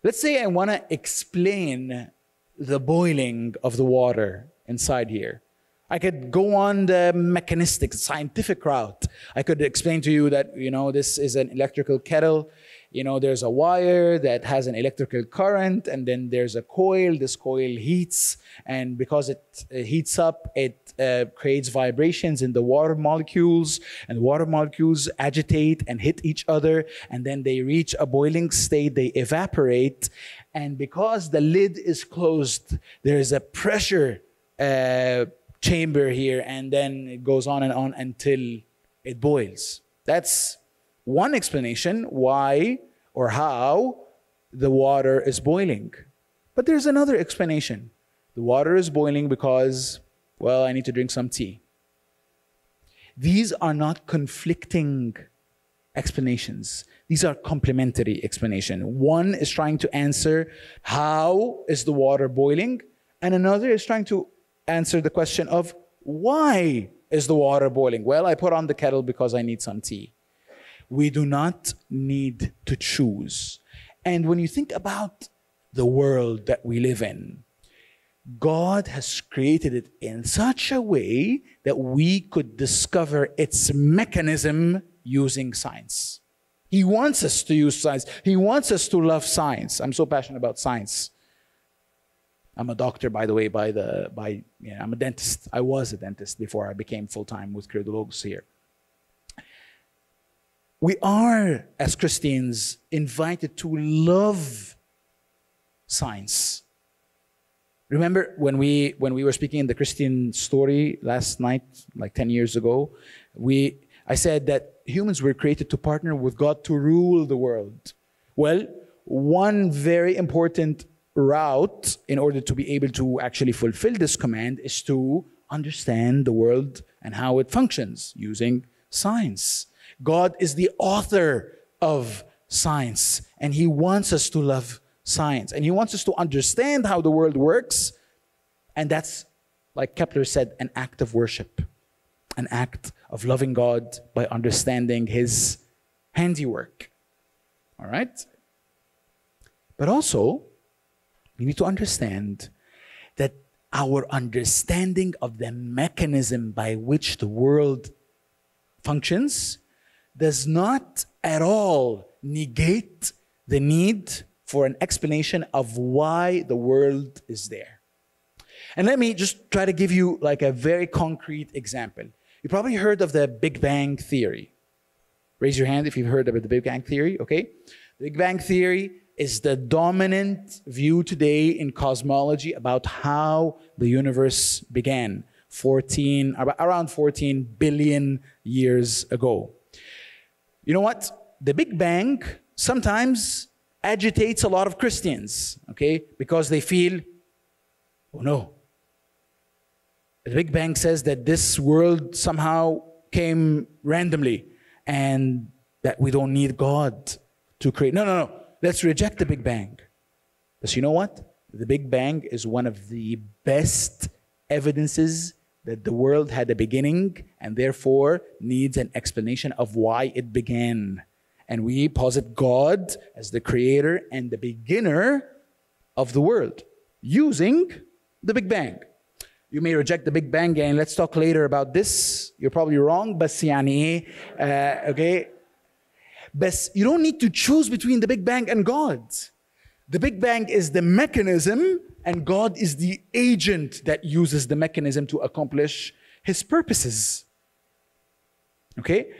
Let's say I want to explain the boiling of the water inside here. I could go on the mechanistic, scientific route. I could explain to you that, you know, this is an electrical kettle you know, there's a wire that has an electrical current, and then there's a coil. This coil heats, and because it heats up, it uh, creates vibrations in the water molecules, and water molecules agitate and hit each other, and then they reach a boiling state, they evaporate, and because the lid is closed, there is a pressure uh, chamber here, and then it goes on and on until it boils. That's one explanation why or how the water is boiling. But there's another explanation. The water is boiling because, well, I need to drink some tea. These are not conflicting explanations. These are complementary explanations. One is trying to answer how is the water boiling, and another is trying to answer the question of why is the water boiling? Well, I put on the kettle because I need some tea. We do not need to choose. And when you think about the world that we live in, God has created it in such a way that we could discover its mechanism using science. He wants us to use science. He wants us to love science. I'm so passionate about science. I'm a doctor, by the way, by the by yeah, I'm a dentist. I was a dentist before I became full-time with Credologos here we are, as Christians, invited to love science. Remember when we when we were speaking in the Christian story last night, like 10 years ago, we I said that humans were created to partner with God to rule the world. Well, one very important route in order to be able to actually fulfill this command is to understand the world and how it functions using science. God is the author of science, and He wants us to love science, and He wants us to understand how the world works, and that's, like Kepler said, an act of worship, an act of loving God by understanding His handiwork. All right? But also, we need to understand that our understanding of the mechanism by which the world functions does not at all negate the need for an explanation of why the world is there. And let me just try to give you like a very concrete example. You probably heard of the Big Bang Theory. Raise your hand if you've heard of the Big Bang Theory, okay? The Big Bang Theory is the dominant view today in cosmology about how the universe began 14 around 14 billion years ago. You know what? The Big Bang sometimes agitates a lot of Christians, okay? Because they feel, oh no. The Big Bang says that this world somehow came randomly and that we don't need God to create. No, no, no. Let's reject the Big Bang. Because you know what? The Big Bang is one of the best evidences that the world had a beginning and therefore needs an explanation of why it began And we posit God as the creator and the beginner of the world using the Big Bang. You may reject the Big Bang and let's talk later about this. You're probably wrong, but يعني uh, okay but you don't need to choose between the Big Bang and God. The Big Bang is the mechanism, and God is the agent that uses the mechanism to accomplish his purposes. Okay?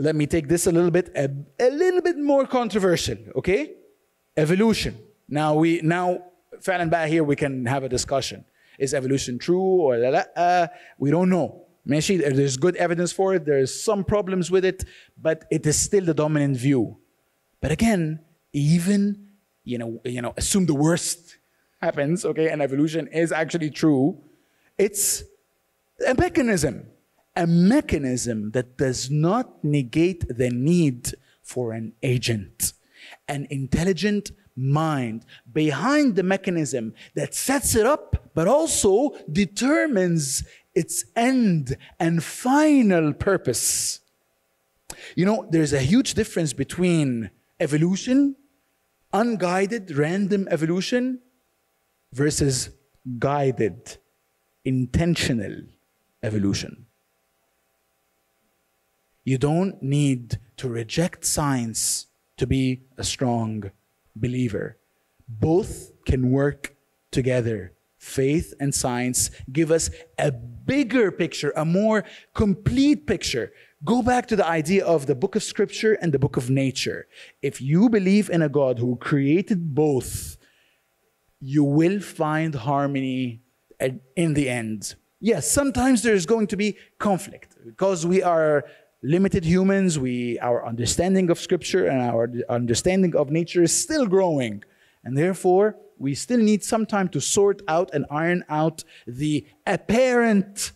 Let me take this a little bit a, a little bit more controversial, okay? Evolution. Now we now and back here we can have a discussion. Is evolution true or we don't know. There's good evidence for it. There's some problems with it, but it is still the dominant view. But again, even you know, you know, assume the worst happens, okay, and evolution is actually true. It's a mechanism, a mechanism that does not negate the need for an agent, an intelligent mind behind the mechanism that sets it up, but also determines its end and final purpose. You know, there's a huge difference between evolution, unguided, random evolution, versus guided, intentional evolution. You don't need to reject science to be a strong believer. Both can work together faith and science give us a bigger picture, a more complete picture. Go back to the idea of the book of scripture and the book of nature. If you believe in a God who created both, you will find harmony in the end. Yes, sometimes there's going to be conflict because we are limited humans. We, our understanding of scripture and our understanding of nature is still growing. And therefore, we still need some time to sort out and iron out the apparent,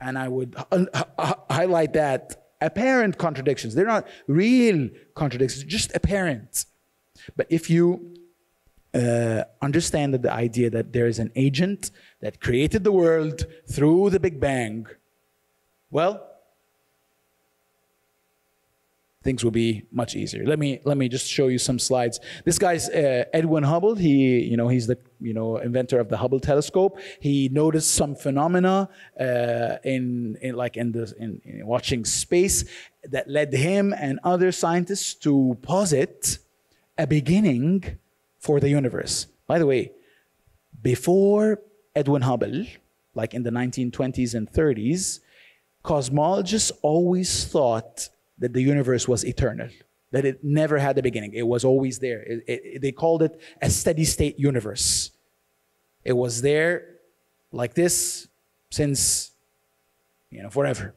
and I would highlight that apparent contradictions. They're not real contradictions, just apparent. But if you uh, understand that the idea that there is an agent that created the world through the Big Bang, well, things will be much easier. Let me let me just show you some slides. This guy's uh, Edwin Hubble. He you know he's the you know inventor of the Hubble telescope. He noticed some phenomena uh, in, in like in the in, in watching space that led him and other scientists to posit a beginning for the universe. By the way, before Edwin Hubble, like in the 1920s and 30s, cosmologists always thought that the universe was eternal, that it never had a beginning. It was always there. It, it, they called it a steady state universe. It was there like this since, you know, forever.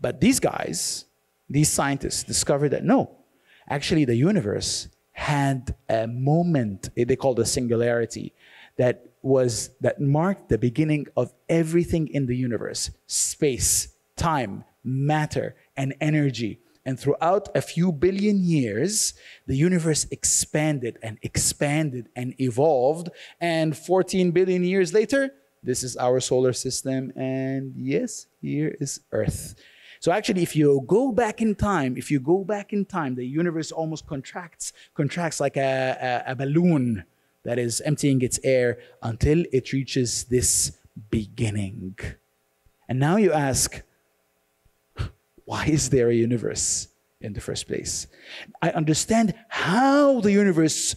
But these guys, these scientists, discovered that no, actually, the universe had a moment eh, they called a singularity that was that marked the beginning of everything in the universe space time matter and energy. And throughout a few billion years the universe expanded and expanded and evolved. And 14 billion years later this is our solar system. And yes here is earth. So actually, if you go back in time, if you go back in time, the universe almost contracts, contracts like a, a, a balloon that is emptying its air until it reaches this beginning. And now you ask, why is there a universe in the first place? I understand how the universe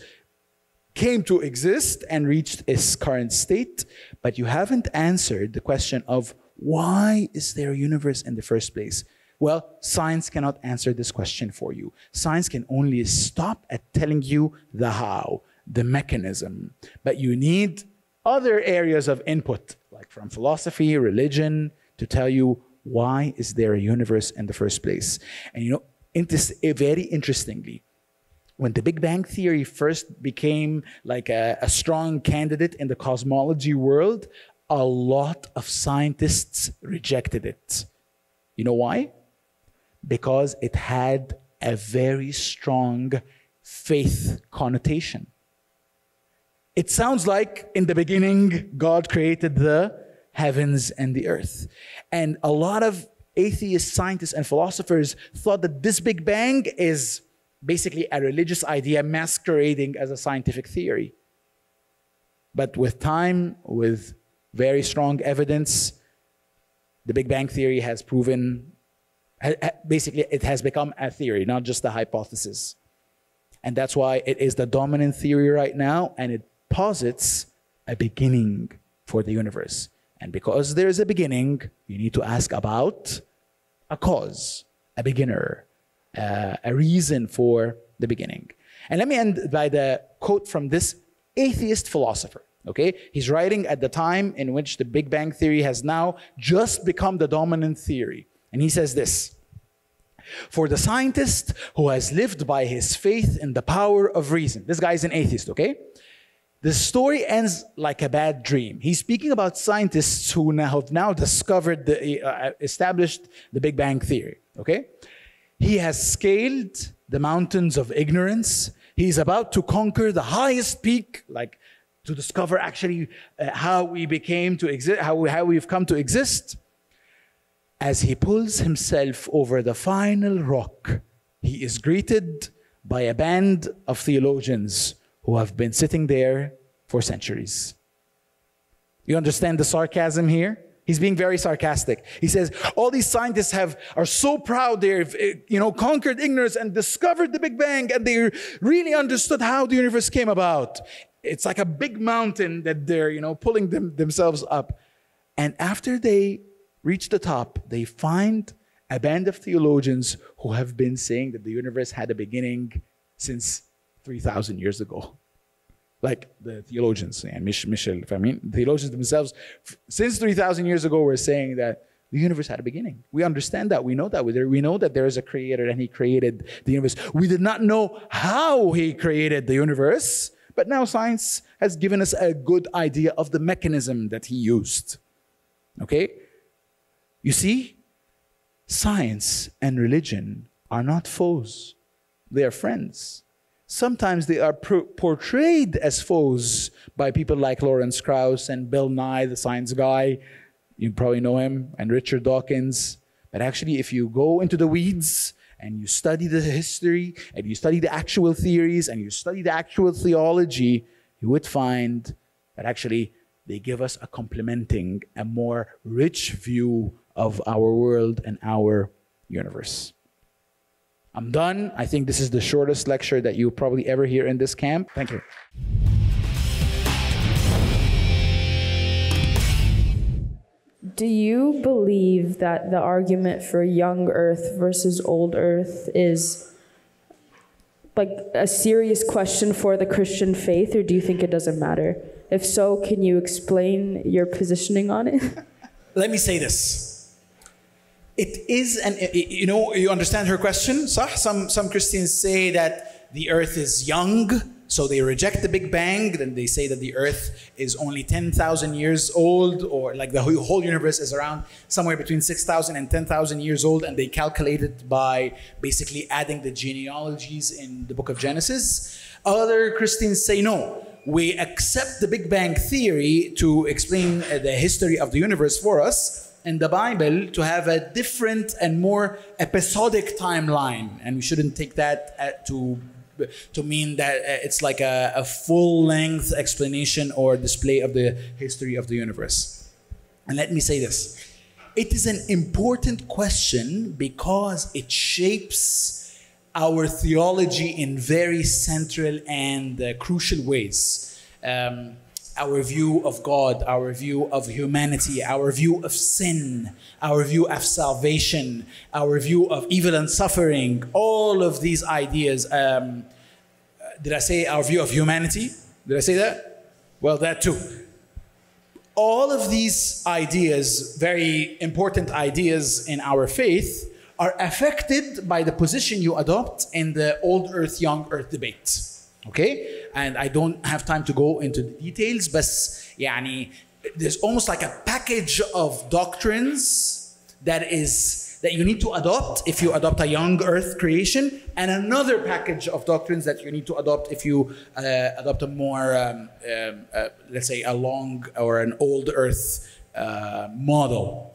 came to exist and reached its current state, but you haven't answered the question of why is there a universe in the first place? Well, science cannot answer this question for you. Science can only stop at telling you the how, the mechanism. But you need other areas of input, like from philosophy, religion, to tell you why is there a universe in the first place. And you know, eh, very interestingly, when the Big Bang Theory first became like a, a strong candidate in the cosmology world, a lot of scientists rejected it. You know why? Because it had a very strong faith connotation. It sounds like in the beginning, God created the heavens and the earth. And a lot of atheist scientists and philosophers thought that this Big Bang is basically a religious idea masquerading as a scientific theory. But with time, with very strong evidence. The Big Bang Theory has proven, basically, it has become a theory, not just a hypothesis. And that's why it is the dominant theory right now, and it posits a beginning for the universe. And because there is a beginning, you need to ask about a cause, a beginner, uh, a reason for the beginning. And let me end by the quote from this atheist philosopher. Okay? He's writing at the time in which the Big Bang Theory has now just become the dominant theory. And he says this For the scientist who has lived by his faith in the power of reason, this guy is an atheist, okay? The story ends like a bad dream. He's speaking about scientists who now have now discovered the uh, established the Big Bang theory. Okay, he has scaled the mountains of ignorance. He's about to conquer the highest peak, like to discover actually uh, how we became to exist, how, we, how we've come to exist. As he pulls himself over the final rock, he is greeted by a band of theologians who have been sitting there for centuries. You understand the sarcasm here? He's being very sarcastic. He says, all these scientists have, are so proud they've, eh, you know, conquered ignorance and discovered the Big Bang and they really understood how the universe came about it's like a big mountain that they're, you know, pulling them, themselves up. And after they reach the top, they find a band of theologians who have been saying that the universe had a beginning since 3,000 years ago. Like the theologians, and Michel, I mean, theologians themselves, since 3,000 years ago, were saying that the universe had a beginning. We understand that. We know that. We know that there is a creator and he created the universe. We did not know how he created the universe, but now science has given us a good idea of the mechanism that he used. Okay? You see, science and religion are not foes, they are friends. Sometimes they are portrayed as foes by people like Lawrence Krauss and Bill Nye, the science guy. You probably know him, and Richard Dawkins. But actually, if you go into the weeds and you study the history and you study the actual theories and you study the actual theology, you would find that actually they give us a complementing, a more rich view of our world and our universe. I'm done. I think this is the shortest lecture that you'll probably ever hear in this camp. Thank you. Do you believe that the argument for young Earth versus old Earth is like a serious question for the Christian faith, or do you think it doesn't matter? If so, can you explain your positioning on it? Let me say this it is an you know you understand her question صح? some some christians say that the earth is young so they reject the big bang then they say that the earth is only 10,000 years old or like the whole universe is around somewhere between 6,000 and 10,000 years old and they calculate it by basically adding the genealogies in the book of genesis other christians say no we accept the big bang theory to explain uh, the history of the universe for us in the Bible to have a different and more episodic timeline, and we shouldn't take that uh, to to mean that uh, it's like a, a full length explanation or display of the history of the universe. And let me say this it is an important question because it shapes our theology in very central and uh, crucial ways. Um, our view of God, our view of humanity, our view of sin, our view of salvation, our view of evil and suffering, all of these ideas. Um, did I say our view of humanity? Did I say that? Well, that too. All of these ideas, very important ideas in our faith, are affected by the position you adopt in the old earth, young earth debate. Okay? And I don't have time to go into the details, but يعني, there's almost like a package of doctrines that is that you need to adopt if you adopt a young earth creation and another package of doctrines that you need to adopt if you uh, adopt a more um, um, uh, let's say a long or an old earth uh, model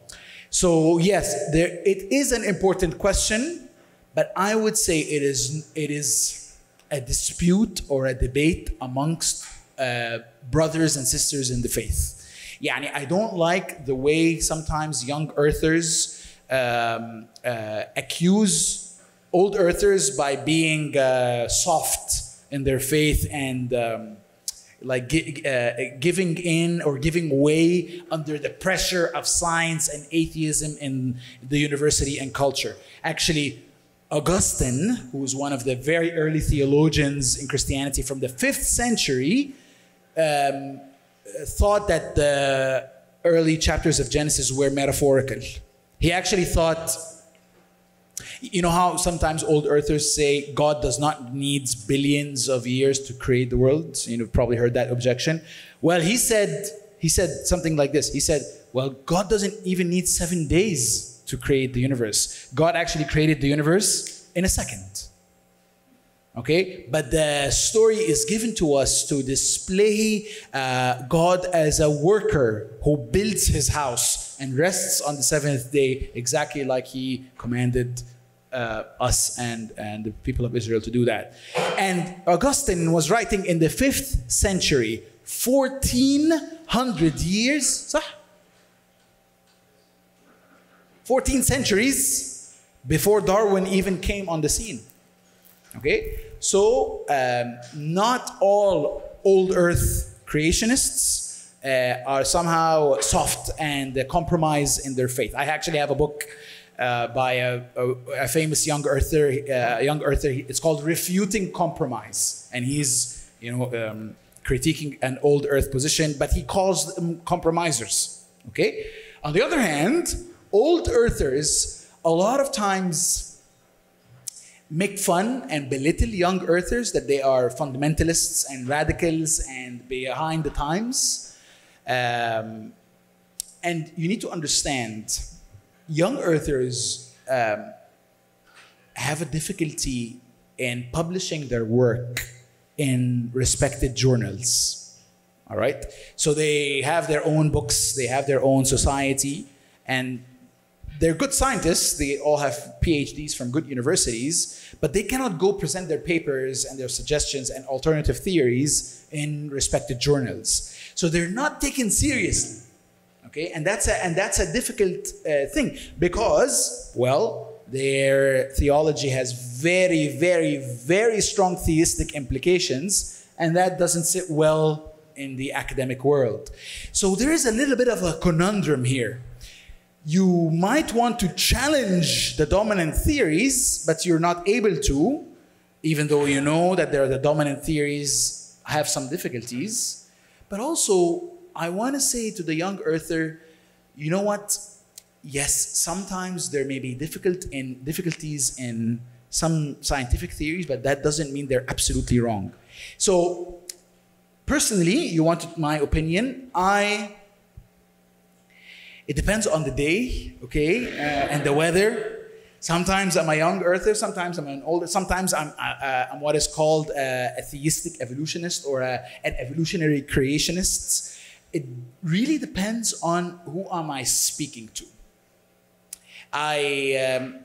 so yes there it is an important question but i would say it is it is a dispute or a debate amongst uh, brothers and sisters in the faith. Yani, I don't like the way sometimes young earthers um, uh, accuse old earthers by being uh, soft in their faith and um, like gi- uh, giving in or giving way under the pressure of science and atheism in the university and culture. Actually, Augustine, who was one of the very early theologians in Christianity from the fifth century, um, thought that the early chapters of Genesis were metaphorical. He actually thought, you know how sometimes old earthers say God does not need billions of years to create the world? You know, probably heard that objection. Well, he said he said something like this. He said, "Well, God doesn't even need seven days to create the universe. God actually created the universe in a second. Okay, but the story is given to us to display uh, God as a worker who builds his house and rests on the seventh day, exactly like he commanded uh, us and, and the people of Israel to do that. And Augustine was writing in the fifth century, 1400 years, صح? 14 centuries before Darwin even came on the scene. Okay? So, um, not all old earth creationists uh, are somehow soft and uh, compromise in their faith. I actually have a book uh, by a, a, a, famous young earther, uh, young earther. It's called Refuting Compromise. And he's, you know, um, critiquing an old earth position, but he calls them compromisers. Okay? On the other hand, old earthers a lot of times make fun and belittle young earthers that they are fundamentalists and radicals and behind the times. Um, and you need to understand young earthers um, have a difficulty in publishing their work in respected journals. All right? So they have their own books, they have their own society, and they're good scientists, they all have PhDs from good universities, but they cannot go present their papers and their suggestions and alternative theories in respected journals. So they're not taken seriously. Okay, and that's a, and that's a difficult uh, thing because, well, their theology has very, very, very strong theistic implications, and that doesn't sit well in the academic world. So there is a little bit of a conundrum here you might want to challenge the dominant theories, but you're not able to, even though you know that there are the dominant theories have some difficulties. But also, I want to say to the young earther, you know what? yes, sometimes there may be difficult in difficulties in some scientific theories, but that doesn't mean they're absolutely wrong. So, personally, you wanted my opinion. I it depends on the day, okay, uh, and the weather. Sometimes I'm a young earther, sometimes I'm an older, sometimes I'm, uh, uh, I'm what is called a theistic evolutionist or a, an evolutionary creationist. It really depends on who am I speaking to. I, um,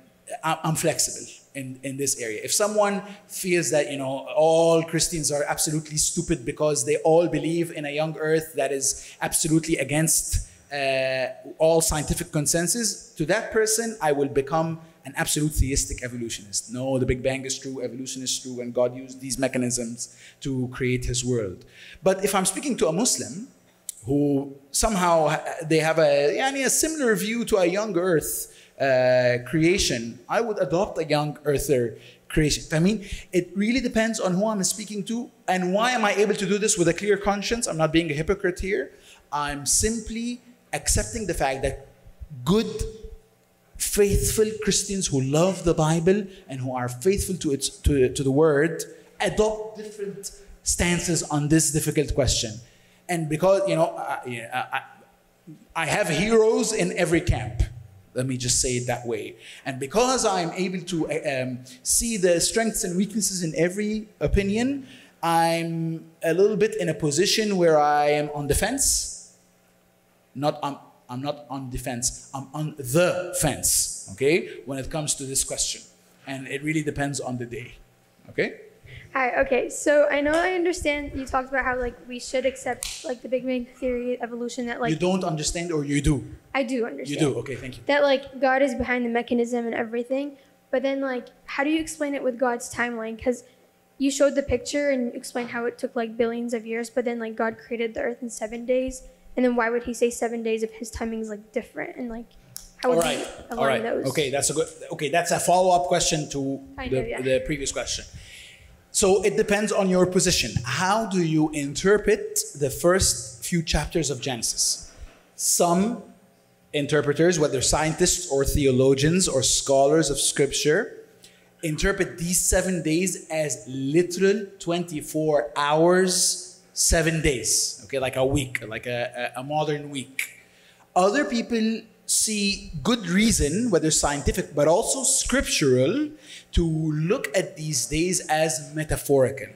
I'm flexible in, in this area. If someone feels that, you know, all Christians are absolutely stupid because they all believe in a young earth that is absolutely against uh, all scientific consensus, to that person, I will become an absolute theistic evolutionist. No, the Big Bang is true, evolution is true, and God used these mechanisms to create his world. But if I'm speaking to a Muslim, who somehow they have a, yani a similar view to a young earth uh, creation, I would adopt a young earther creation. I mean, it really depends on who I'm speaking to and why am I able to do this with a clear conscience? I'm not being a hypocrite here. I'm simply accepting the fact that good, faithful Christians who love the Bible and who are faithful to, its, to, to the word adopt different stances on this difficult question. And because, you know, I, I, I have heroes in every camp. Let me just say it that way. And because I'm able to um, see the strengths and weaknesses in every opinion, I'm a little bit in a position where I am on the fence. Not I'm, I'm not on defense. I'm on the fence. Okay, when it comes to this question, and it really depends on the day. Okay. Hi. Okay. So I know I understand you talked about how like we should accept like the Big Bang theory, evolution. That like you don't understand, or you do. I do understand. You do. Okay. Thank you. That like God is behind the mechanism and everything. But then like, how do you explain it with God's timeline? Because you showed the picture and explained how it took like billions of years, but then like God created the earth in seven days, and then why would He say seven days if His timing is like different and like how would All right. we align All right. those? Okay, that's a good. Okay, that's a follow-up question to I the, know, yeah. the previous question. So it depends on your position. How do you interpret the first few chapters of Genesis? Some interpreters, whether scientists or theologians or scholars of scripture, interpret these seven days as literal 24 hours, seven days. Okay, like a week, like a, a modern week. Other people see good reason, whether scientific but also scriptural, to look at these days as metaphorical.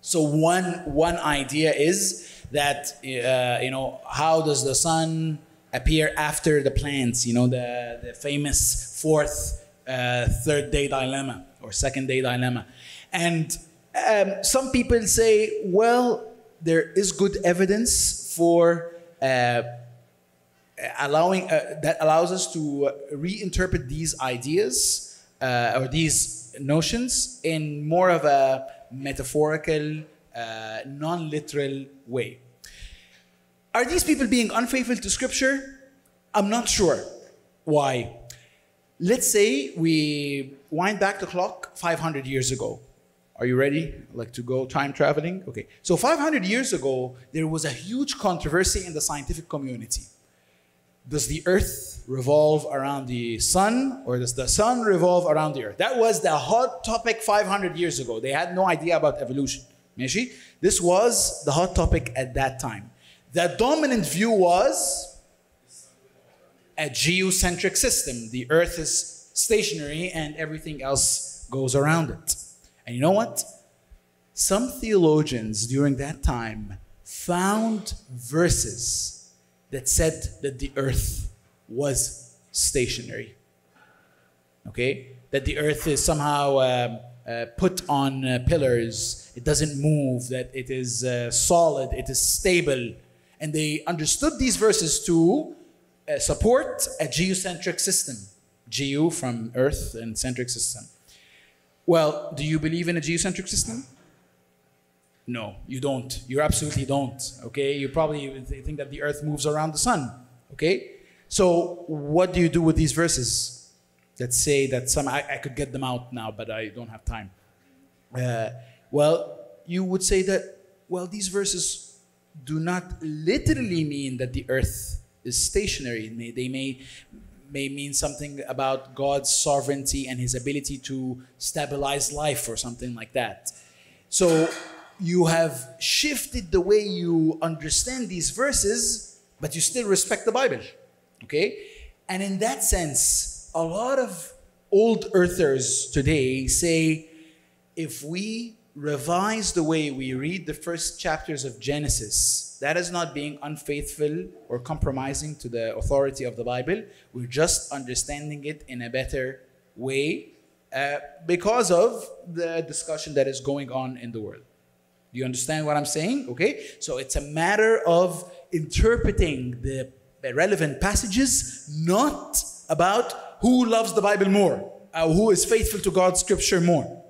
So one one idea is that uh, you know how does the sun appear after the plants? You know the the famous fourth uh, third day dilemma or second day dilemma, and um, some people say, well, there is good evidence for. Uh, allowing uh, that allows us to uh, reinterpret these ideas uh, or these notions in more of a metaphorical, uh, non-literal way. Are these people being unfaithful to Scripture? I'm not sure. Why? Let's say we wind back the clock 500 years ago. Are you ready? Like to go time traveling? Okay. So 500 years ago, there was a huge controversy in the scientific community. Does the earth revolve around the sun or does the sun revolve around the earth? That was the hot topic 500 years ago. They had no idea about evolution. ماشي? This was the hot topic at that time. The dominant view was a geocentric system. The earth is stationary and everything else goes around it. And you know what? Some theologians during that time found verses that said that the earth was stationary. Okay? That the earth is somehow um, uh, put on uh, pillars, it doesn't move, that it is uh, solid, it is stable. And they understood these verses to uh, support a geocentric system. Geo from earth and centric system. Well, do you believe in a geocentric system? No, you don't. You absolutely don't. Okay, you probably think that the earth moves around the sun. Okay, so what do you do with these verses that say that some? I, I could get them out now, but I don't have time. Uh, well, you would say that well, these verses do not literally mean that the earth is stationary. They may may mean something about God's sovereignty and His ability to stabilize life or something like that. So you have shifted the way you understand these verses, but you still respect the Bible. Okay? And in that sense, a lot of old earthers today say if we revise the way we read the first chapters of Genesis, that is not being unfaithful or compromising to the authority of the Bible. We're just understanding it in a better way uh, because of the discussion that is going on in the world. Do you understand what I'm saying? Okay? So it's a matter of interpreting the relevant passages, not about who loves the Bible more, uh, who is faithful to God's scripture more.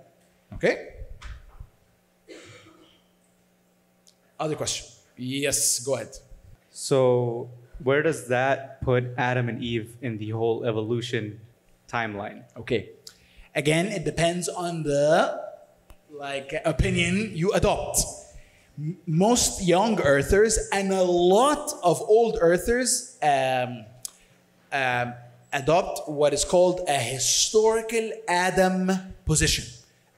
Okay? Other question. Yes, go ahead. So, where does that put Adam and Eve in the whole evolution timeline? Okay. Again, it depends on the like opinion you adopt. Most young earthers and a lot of old earthers um, um, adopt what is called a historical Adam position.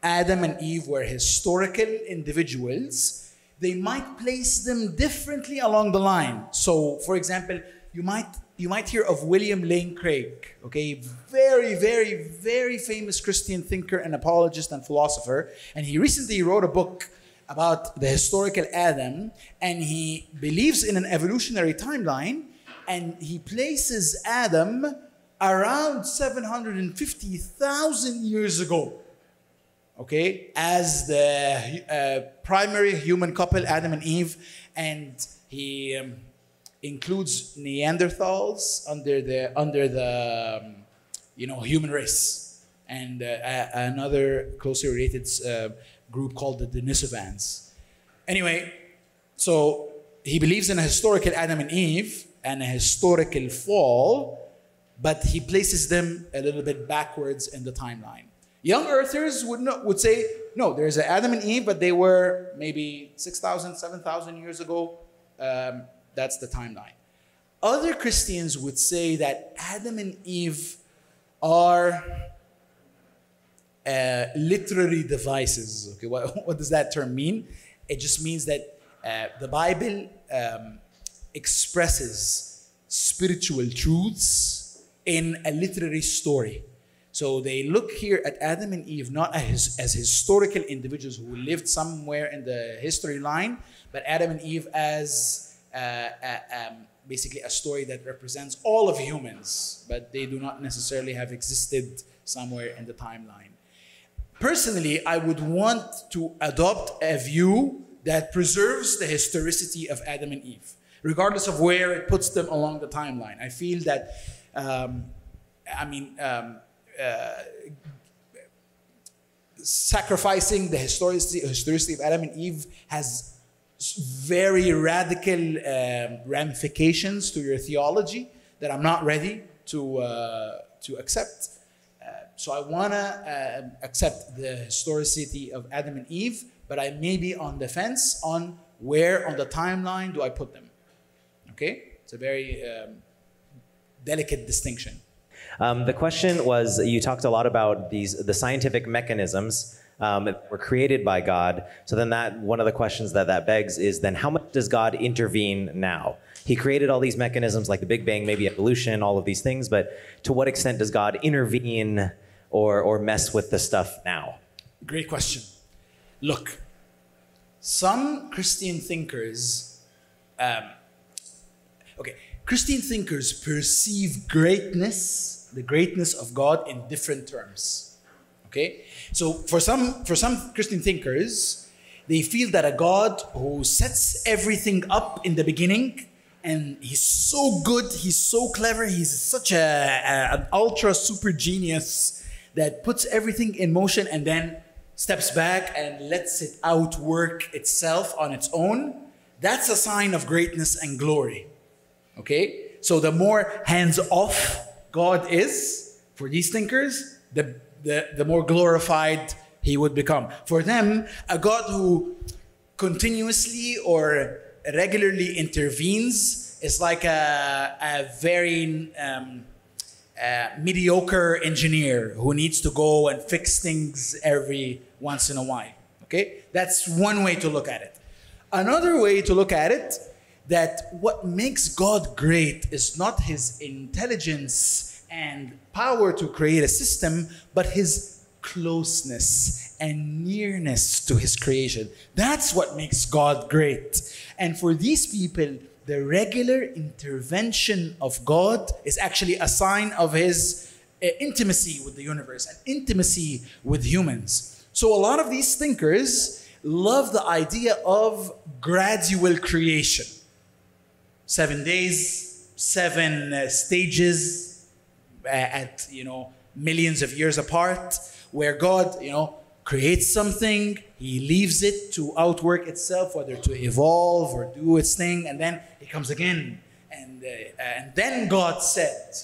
Adam and Eve were historical individuals. They might place them differently along the line. So, for example, you might you might hear of William Lane Craig, okay, very, very, very famous Christian thinker and apologist and philosopher. And he recently wrote a book about the historical Adam, and he believes in an evolutionary timeline, and he places Adam around 750,000 years ago okay, as the uh, primary human couple, Adam and Eve, and he um, includes Neanderthals under the under the um, you know human race, and uh, another closely related uh, group called the Denisovans. Anyway, so he believes in a historical Adam and Eve and a historical fall, but he places them a little bit backwards in the timeline. Young earthers would, not, would say, no, there's Adam and Eve, but they were maybe 6,000, 7,000 years ago. Um, that's the timeline. Other Christians would say that Adam and Eve are uh, literary devices. Okay, what, what does that term mean? It just means that uh, the Bible um, expresses spiritual truths in a literary story. So they look here at Adam and Eve not as, as historical individuals who lived somewhere in the history line, but Adam and Eve as uh, uh, um, basically a story that represents all of humans, but they do not necessarily have existed somewhere in the timeline. Personally, I would want to adopt a view that preserves the historicity of Adam and Eve, regardless of where it puts them along the timeline. I feel that, um, I mean, um, sacrificing the historicity, historicity of Adam and Eve has very radical um, ramifications to your theology that I'm not ready to, uh, to accept. Uh, so I want to uh, accept the historicity of Adam and Eve, but I may be on the fence on where on the timeline do I put them. Okay? It's a very um, delicate distinction. Um, the question was you talked a lot about these the scientific mechanisms um, that were created by God. So then that one of the questions that that begs is then how much does God intervene now? He created all these mechanisms like the Big Bang, maybe evolution, all of these things, but to what extent does God intervene or or mess with the stuff now? Great question. Look, some Christian thinkers, um, okay, Christian thinkers perceive greatness, the greatness of God, in different terms. Okay, so for some for some Christian thinkers, they feel that a God who sets everything up in the beginning and he's so good, he's so clever, he's such a, a- an ultra super genius that puts everything in motion and then steps back and lets it outwork itself on its own. That's a sign of greatness and glory. Okay? So the more hands off God is for these thinkers, the, the, the more glorified he would become. For them, a God who continuously or regularly intervenes is like a, a very um, mediocre engineer who needs to go and fix things every once in a while. Okay, that's one way to look at it. Another way to look at it that what makes God great is not his intelligence and power to create a system, but his closeness and nearness to his creation. That's what makes God great. And for these people, the regular intervention of God is actually a sign of his uh, intimacy with the universe and intimacy with humans. So a lot of these thinkers love the idea of gradual creation. Seven days, seven uh, stages uh, at, you know, millions of years apart, where God, you know, creates something, he leaves it to outwork itself, whether to evolve or do its thing, and then it comes again. And, uh, and then God said,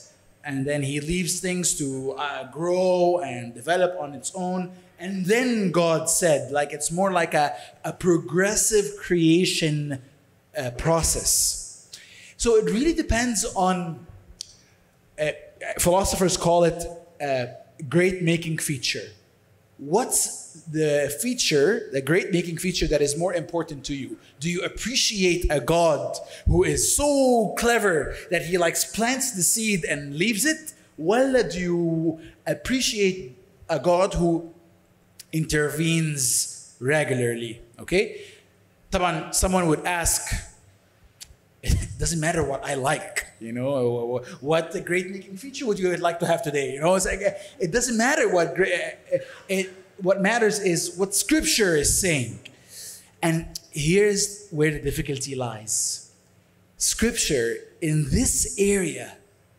and then he leaves things to uh, grow and develop on its own. And then God said, like it's more like a, a progressive creation uh, process. So it really depends on, uh, uh philosophers call it a great making feature what's the feature, the great making feature that is more important to you? Do you appreciate a God who is so clever that he likes plants the seed and leaves it? Well, uh, do you appreciate a God who intervenes regularly? Okay? Someone would ask, it doesn't matter what I like, you know, what the great making feature would you like to have today? You know, it's like uh, it doesn't matter what great. Uh, uh, it, what matters is what Scripture is saying, and here's where the difficulty lies. Scripture in this area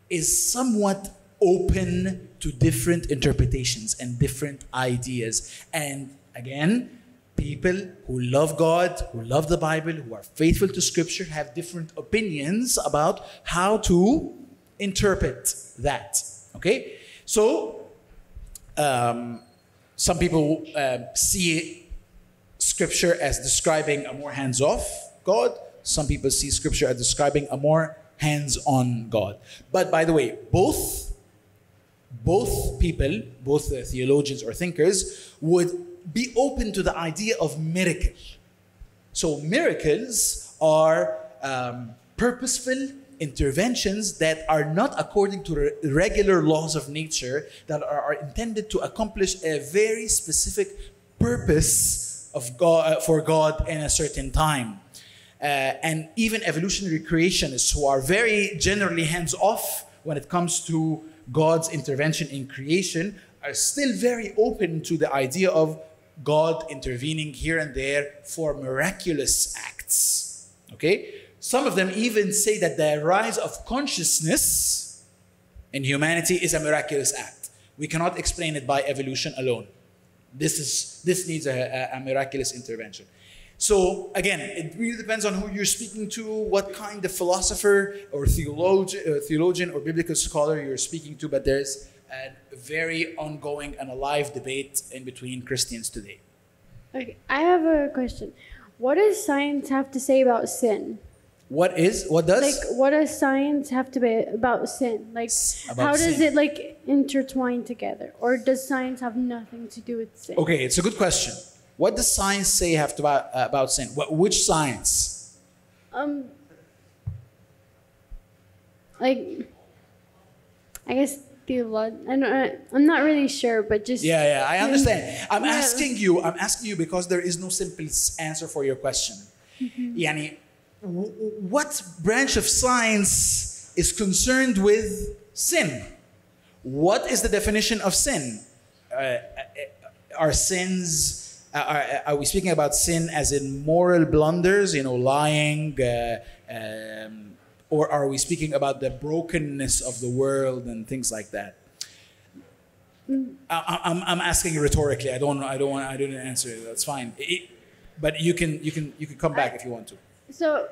is somewhat open to different interpretations and different ideas, and again people who love God, who love the Bible, who are faithful to Scripture, have different opinions about how to interpret that. Okay? So, um, some people uh, see Scripture as describing a more hands off God, some people see Scripture as describing a more hands on God. But by the way, both both people, both theologians or thinkers, would be open to the idea of miracle. So, miracles are um, purposeful interventions that are not according to re- regular laws of nature, that are, are, intended to accomplish a very specific purpose of God, uh, for God in a certain time. Uh, and even evolutionary creationists who are very generally hands off when it comes to God's intervention in creation are still very open to the idea of God intervening here and there for miraculous acts. Okay? Some of them even say that the rise of consciousness in humanity is a miraculous act. We cannot explain it by evolution alone. This, is, this needs a, a, a miraculous intervention. So again, it really depends on who you're speaking to, what kind of philosopher or theologian, uh, theologian or biblical scholar you're speaking to, but there's a very ongoing and alive debate in between Christians today. Okay, I have a question. What does science have to say about sin? What is what does like what does science have to be about sin? Like About how does sin. it like intertwine together, or does science have nothing to do with sin? Okay, it's a good question. What does science say have to about, uh, about sin? What, which science? Um, like I guess theolog. I don't. I- I'm not really sure, but just Yeah, yeah, I understand. I'm Yeah. asking you. I'm asking you because there is no simple answer for your question. Yani, w- w- what branch of science is concerned with sin? What is the definition of sin? Uh, uh, are sins? Uh, are, are we speaking about sin as in moral blunders? You know, lying. Uh, um, or are we speaking about the brokenness of the world and things like that? I, I'm, I'm asking rhetorically. I don't I don't want I didn't answer it. That's fine. It- but you can you can you can come back if you want to. So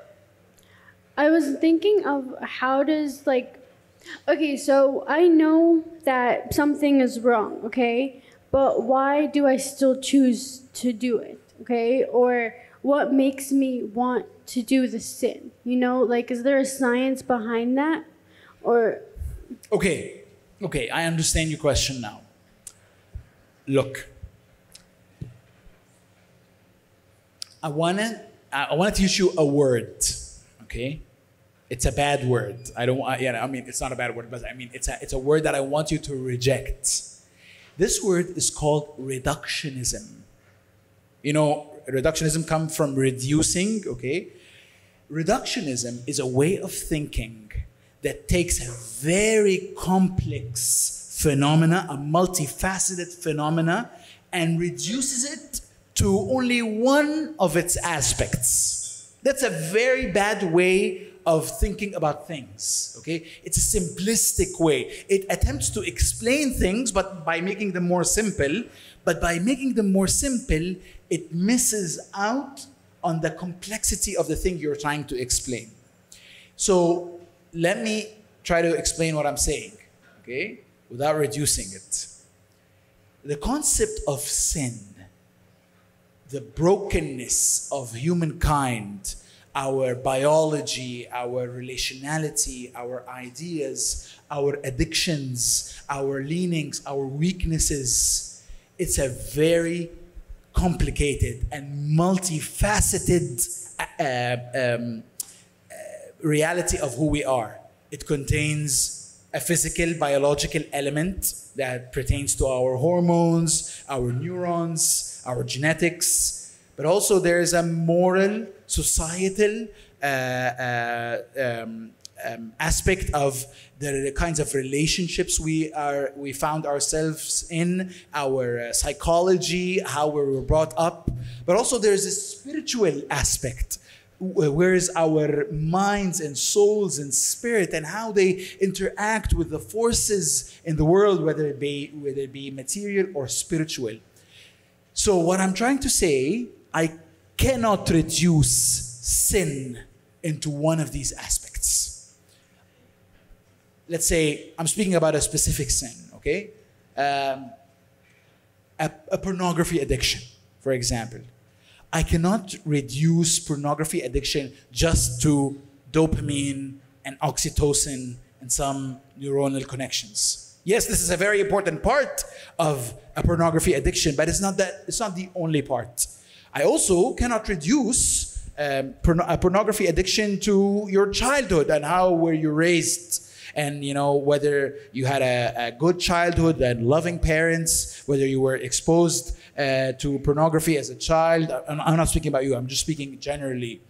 I was thinking of how does like okay, so I know that something is wrong, okay? But why do I still choose to do it? Okay? Or what makes me want to do the sin? You know, like is there a science behind that? Or Okay, okay, I understand your question now. Look, I wanna, I wanna teach you a word, okay? It's a bad word. I don't want, yeah, I mean, it's not a bad word, but I mean, it's a, it's a word that I want you to reject. This word is called reductionism. You know, reductionism comes from reducing, okay? Reductionism is a way of thinking that takes a very complex phenomena, a multifaceted phenomena, and reduces it to only one of its aspects. That's a very bad way of thinking about things, okay? It's a simplistic way. It attempts to explain things, but by making them more simple, but by making them more simple, it misses out on the complexity of the thing you're trying to explain. So let me try to explain what I'm saying, okay, without reducing it. The concept of sin, the brokenness of humankind, our biology, our relationality, our ideas, our addictions, our leanings, our weaknesses, it's a very complicated and multifaceted uh, um, uh, reality of who we are. It contains a physical, biological element that pertains to our hormones, our neurons, our genetics, but also there is a moral, societal uh, uh, um, um, aspect of the, kinds of relationships we are we found ourselves in, our uh, psychology, how we were brought up, but also there's a spiritual aspect. Where is our minds and souls and spirit and how they interact with the forces in the world, whether it be whether it be material or spiritual. So what I'm trying to say, I cannot reduce sin into one of these aspects let's say I'm speaking about a specific sin, okay? Um, a, a pornography addiction, for example. I cannot reduce pornography addiction just to dopamine and oxytocin and some neuronal connections. Yes, this is a very important part of a pornography addiction, but it's not that it's not the only part. I also cannot reduce um, pornography addiction to your childhood and how were you raised and you know whether you had a, a good childhood and loving parents whether you were exposed uh, to pornography as a child I'm, I'm not speaking about you i'm just speaking generally.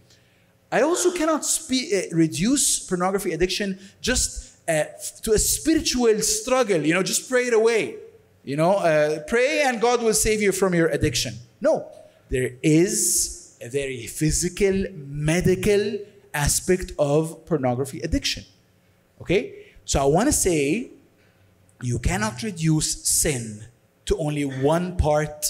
I also cannot spe- uh, reduce pornography addiction just uh, to a spiritual struggle you know just pray it away. You know uh, pray and god will save you from your addiction. No there is a very physical medical aspect of pornography addiction. Okay? So I want to say you cannot reduce sin to only one part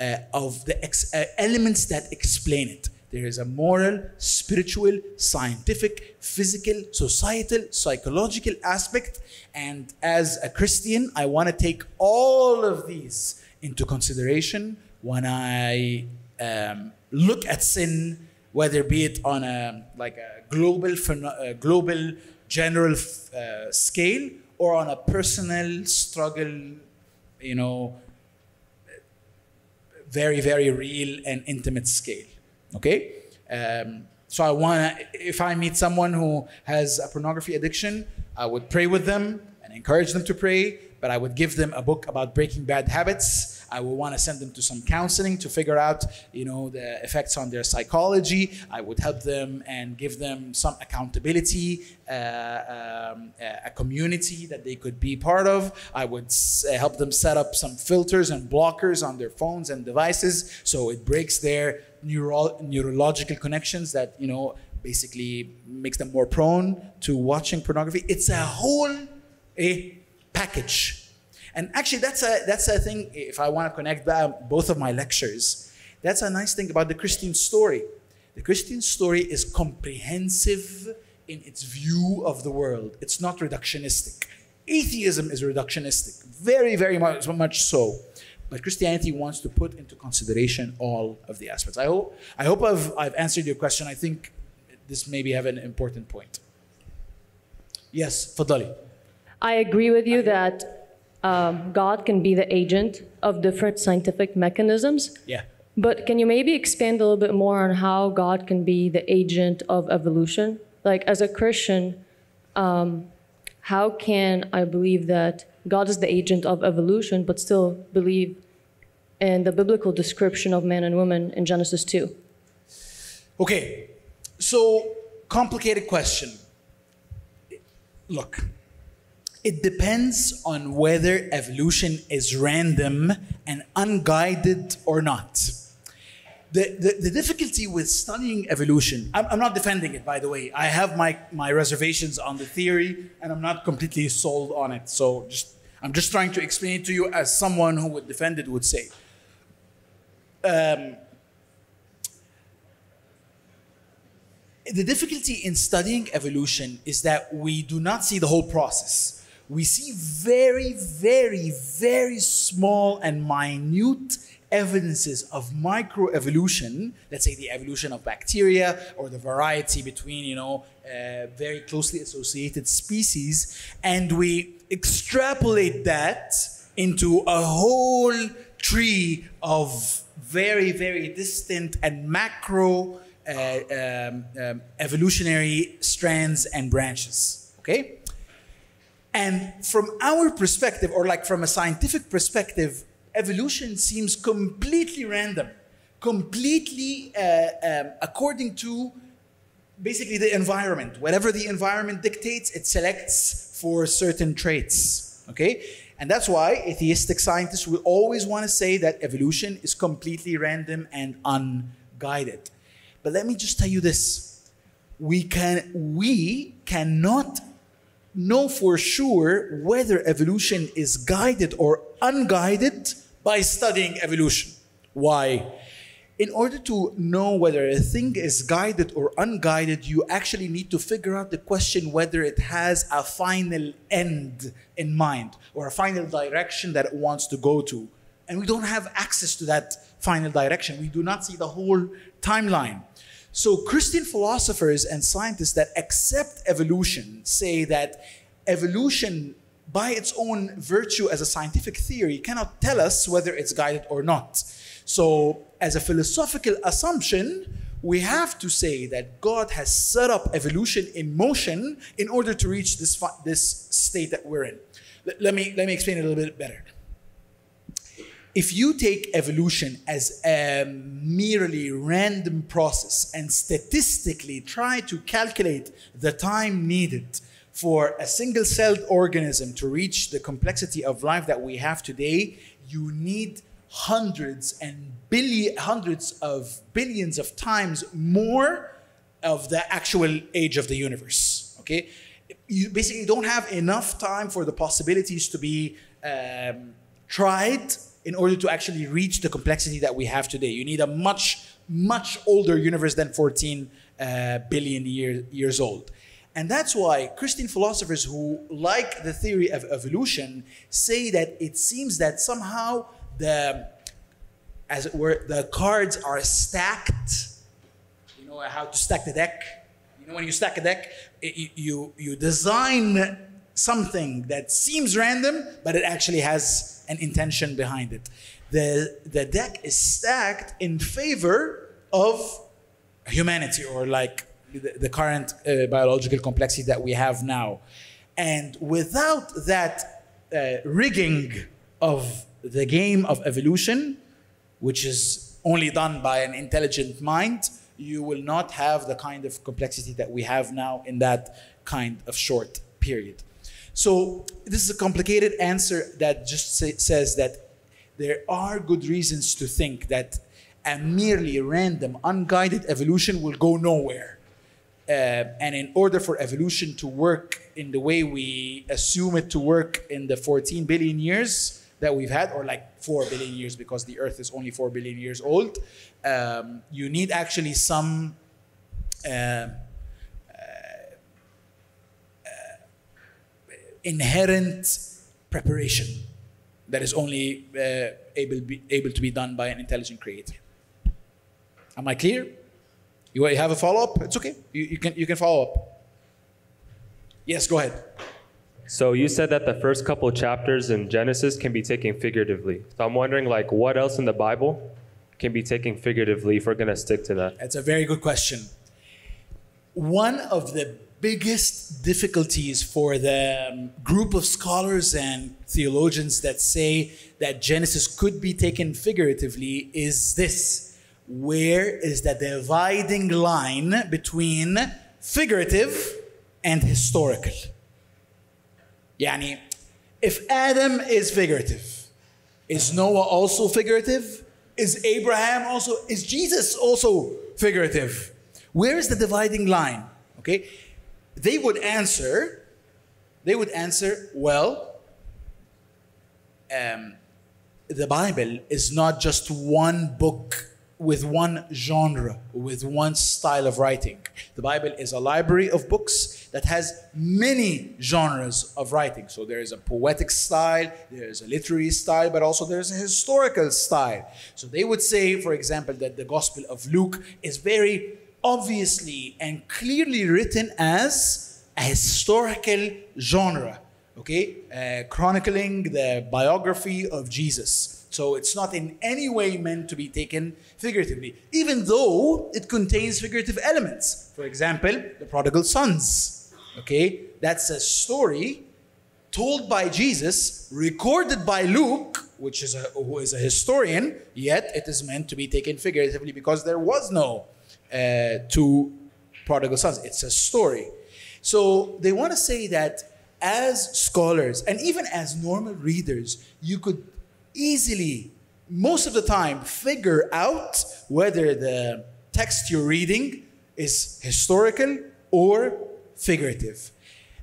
uh, of the uh, elements that explain it. There is a moral, spiritual, scientific, physical, societal, psychological aspect. And as a Christian, I want to take all of these into consideration when I um, look at sin, whether be it on a like a global, global general uh, scale or on a personal struggle, you know, very, very real and intimate scale. Okay? Um, so I want if I meet someone who has a pornography addiction, I would pray with them and encourage them to pray, but I would give them a book about breaking bad habits. I would want to send them to some counseling to figure out, you know, the effects on their psychology. I would help them and give them some accountability, uh, um, a community that they could be part of. I would s- help them set up some filters and blockers on their phones and devices so it breaks their neuro- neurological connections that, you know, basically makes them more prone to watching pornography. It's a whole a package. And actually, that's a that's a thing. If I want to connect back both of my lectures, that's a nice thing about the Christian story. The Christian story is comprehensive in its view of the world. It's not reductionistic. Atheism is reductionistic, very very much, much so. but Christianity wants to put into consideration all of the aspects. I hope I hope I've I've answered your question. I think this maybe have an important point. Yes, Fadali. I agree with you that um, God can be the agent of different scientific mechanisms. Yeah. But can you maybe expand a little bit more on how God can be the agent of evolution? Like, as a Christian, um, how can I believe that God is the agent of evolution, but still believe in the biblical description of man and woman in Genesis 2? Okay, so complicated question. Look, it depends on whether evolution is random and unguided or not. The, the, the difficulty with studying evolution, I'm, I'm not defending it, by the way. I have my, my reservations on the theory, and I'm not completely sold on it. So just, I'm just trying to explain it to you as someone who would defend it would say. Um, the difficulty in studying evolution is that we do not see the whole process. We see very, very, very small and minute evidences of microevolution, let's say the evolution of bacteria or the variety between, you know, uh, very closely associated species, and we extrapolate that into a whole tree of very, very distant and macro uh, um, um, evolutionary strands and branches. Okay? And from our perspective, or like from a scientific perspective, evolution seems completely random, completely uh, um, according to basically the environment. Whatever the environment dictates, it selects for certain traits. Okay? And that's why atheistic scientists will always want to say that evolution is completely random and unguided. But let me just tell you this. We can we cannot know for sure whether evolution is guided or unguided by studying evolution. Why? In order to know whether a thing is guided or unguided, you actually need to figure out the question whether it has a final end in mind or a final direction that it wants to go to. And we don't have access to that final direction. We do not see the whole timeline. So, Christian philosophers and scientists that accept evolution say that evolution, by its own virtue as a scientific theory, cannot tell us whether it's guided or not. So, as a philosophical assumption, we have to say that God has set up evolution in motion in order to reach this, this state that we're in. Let, let me, let me explain it a little bit better if you take evolution as a merely random process and statistically try to calculate the time needed for a single celled organism to reach the complexity of life that we have today, you need hundreds and billion, hundreds of billions of times more of the actual age of the universe. Okay, you basically don't have enough time for the possibilities to be um, tried in order to actually reach the complexity that we have today. You need a much, much older universe than 14 uh, billion year, years old. And that's why Christian philosophers who like the theory of evolution say that it seems that somehow the, as it were, the cards are stacked. You know how to stack the deck? You know when you stack a deck, it, you, you design something that seems random, but it actually has an intention behind it. The, the deck is stacked in favor of humanity or like the, the current uh, biological complexity that we have now. And without that uh, rigging of the game of evolution, which is only done by an intelligent mind, you will not have the kind of complexity that we have now in that kind of short period. So this is a complicated answer that just say, says that there are good reasons to think that a merely random, unguided evolution will go nowhere. Uh, and in order for evolution to work in the way we assume it to work in the 14 billion years that we've had, or like 4 billion years because the Earth is only 4 billion years old, um, you need actually some uh, inherent preparation. that is only uh, able, be, able to be done by an intelligent creator. Am I clear? You have a follow up? It's okay. You, you, can, you can follow up. Yes, go ahead. So you said that the first couple chapters in Genesis can be taken figuratively. So I'm wondering, like, what else in the Bible can be taken figuratively if we're going to stick to that? That's a very good question. One of the biggest difficulties for the um, group of scholars and theologians that say that Genesis could be taken figuratively is this where is the dividing line between figurative and historical? Yani, if Adam is figurative, is Noah also figurative? Is Abraham also, is Jesus also figurative? Where is the dividing line? Okay, they would answer, they would answer, well, um, the Bible is not just one book with one genre, with one style of writing. The Bible is a library of books that has many genres of writing. So there is a poetic style, there is a literary style, but also there's a historical style. So they would say, for example, that the Gospel of Luke is very obviously and clearly written as a historical genre, okay, uh, chronicling the biography of Jesus. So it's not in any way meant to be taken figuratively, even though it contains figurative elements. For example, the prodigal sons. Okay, that's a story told by Jesus, recorded by Luke, which is a, who is a historian, yet it is meant to be taken figuratively because there was no uh, two prodigal sons. It's a story. So they want to say that as scholars and even as normal readers, you could easily, most of the time, figure out whether the text you're reading is historical or figurative.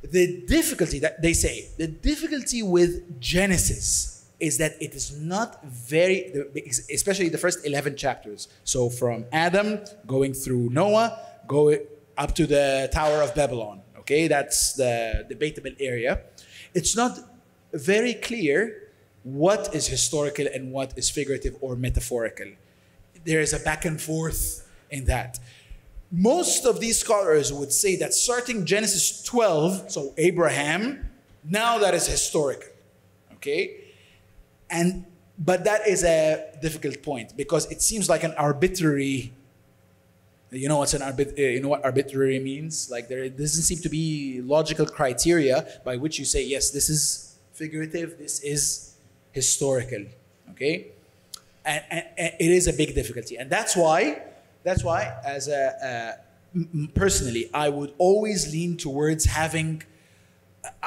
The difficulty that they say, the difficulty with Genesis is that it is not very, especially the first 11 chapters. So from Adam going through Noah, going up to the Tower of Babylon. Okay, that's the debatable area. It's not very clear what is historical and what is figurative or metaphorical. There is a back and forth in that. Most of these scholars would say that starting Genesis 12, so Abraham, now that is historical. Okay? And but that is a difficult point because it seems like an arbitrary you know what's an arbit- uh, you know what arbitrary means like there doesn't seem to be logical criteria by which you say yes this is figurative this is historical. Okay, and, and, and, it is a big difficulty, and that's why that's why as a, personally I would always lean towards having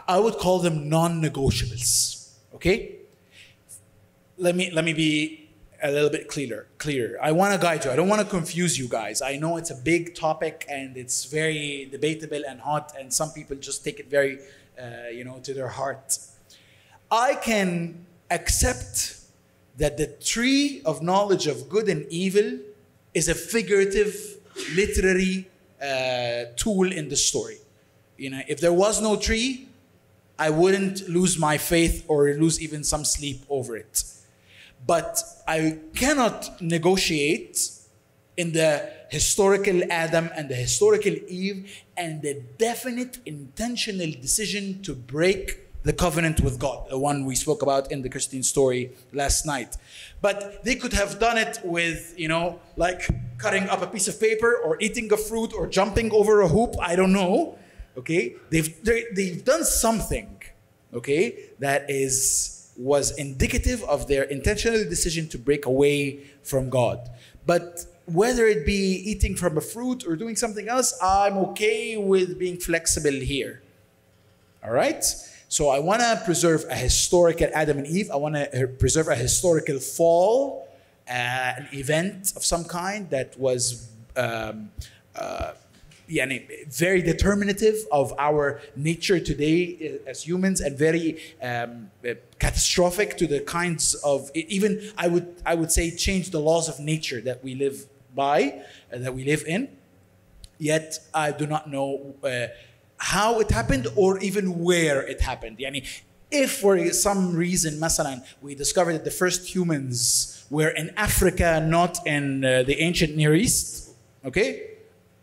I would call them non-negotiables. Okay, let me let me be a little bit clearer clearer i want to guide you i don't want to confuse you guys i know it's a big topic and it's very debatable and hot and some people just take it very uh, you know to their heart i can accept that the tree of knowledge of good and evil is a figurative literary uh, tool in the story. You know, if there was no tree, I wouldn't lose my faith or lose even some sleep over it. But I cannot negotiate in the historical Adam and the historical Eve and the definite intentional decision to break the covenant with God, the one we spoke about in the Christian story last night. But they could have done it with, you know, like cutting up a piece of paper or eating a fruit or jumping over a hoop. I don't know. Okay, they've they've done something. Okay, that is was indicative of their intentional decision to break away from God. But whether it be eating from a fruit or doing something else, I'm okay with being flexible here. All right? So I want to preserve a historical Adam and Eve. I want to uh, preserve a historical fall, uh, an event of some kind that was um, uh, very determinative of our nature today uh, as humans and very um, uh, catastrophic to the kinds of even I would I would say change the laws of nature that we live by uh, that we live in. Yet I do not know how it happened or even where it happened. Yani, if for some reason, مثلا, we discovered that the first humans were in Africa, not in uh, the ancient Near East, okay,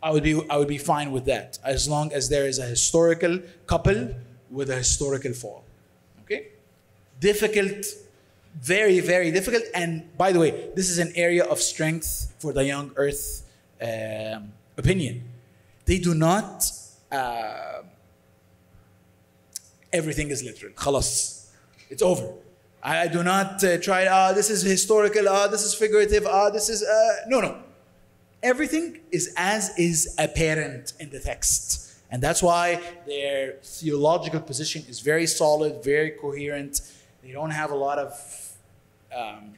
I would be I would be fine with that as long as there is a historical couple with a historical fall. Okay? Difficult, very, very difficult. And by the way, this is an area of strength for the young earth um, opinion. They do not uh, everything is literal. Khalas. It's over. I, I do not uh, try, ah, oh, this is historical, ah, oh, this is figurative, ah, oh, this is, uh, no, no. Everything is as is apparent in the text. And that's why their theological position is very solid, very coherent. They don't have a lot of um,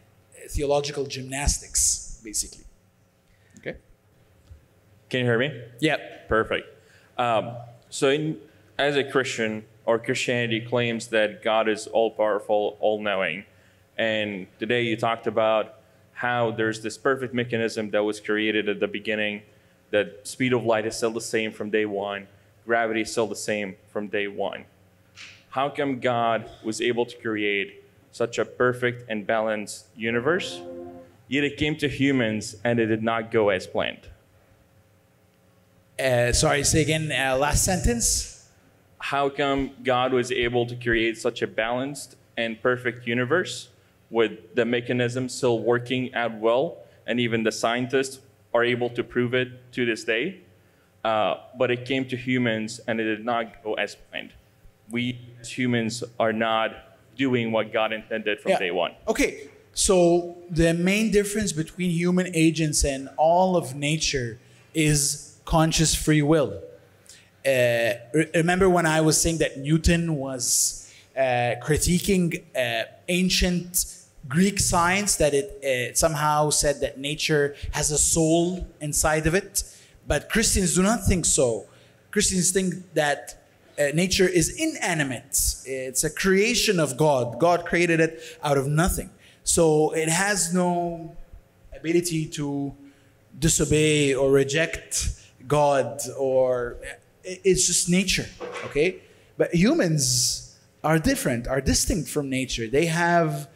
theological gymnastics, basically. Okay? Can you hear me? Yeah. Perfect. Um, so, in, as a Christian, or Christianity claims that God is all powerful, all knowing. And today you talked about how there's this perfect mechanism that was created at the beginning, that speed of light is still the same from day one, gravity is still the same from day one. How come God was able to create such a perfect and balanced universe, yet it came to humans and it did not go as planned? Uh, sorry, say again, uh, last sentence how come God was able to create such a balanced and perfect universe with the mechanism still working out well, and even the scientists are able to prove it to this day. Uh, but it came to humans and it did not go as planned. We as humans are not doing what God intended from Yeah. day one. Okay, so the main difference between human agents and all of nature is conscious free will. Uh, re- remember when I was saying that Newton was uh, critiquing uh, ancient Greek science, that it uh, somehow said that nature has a soul inside of it? But Christians do not think so. Christians think that uh, nature is inanimate. It's a creation of God. God created it out of nothing. So it has no ability to disobey or reject God or it's just nature, okay? But humans are different, are distinct from nature. They have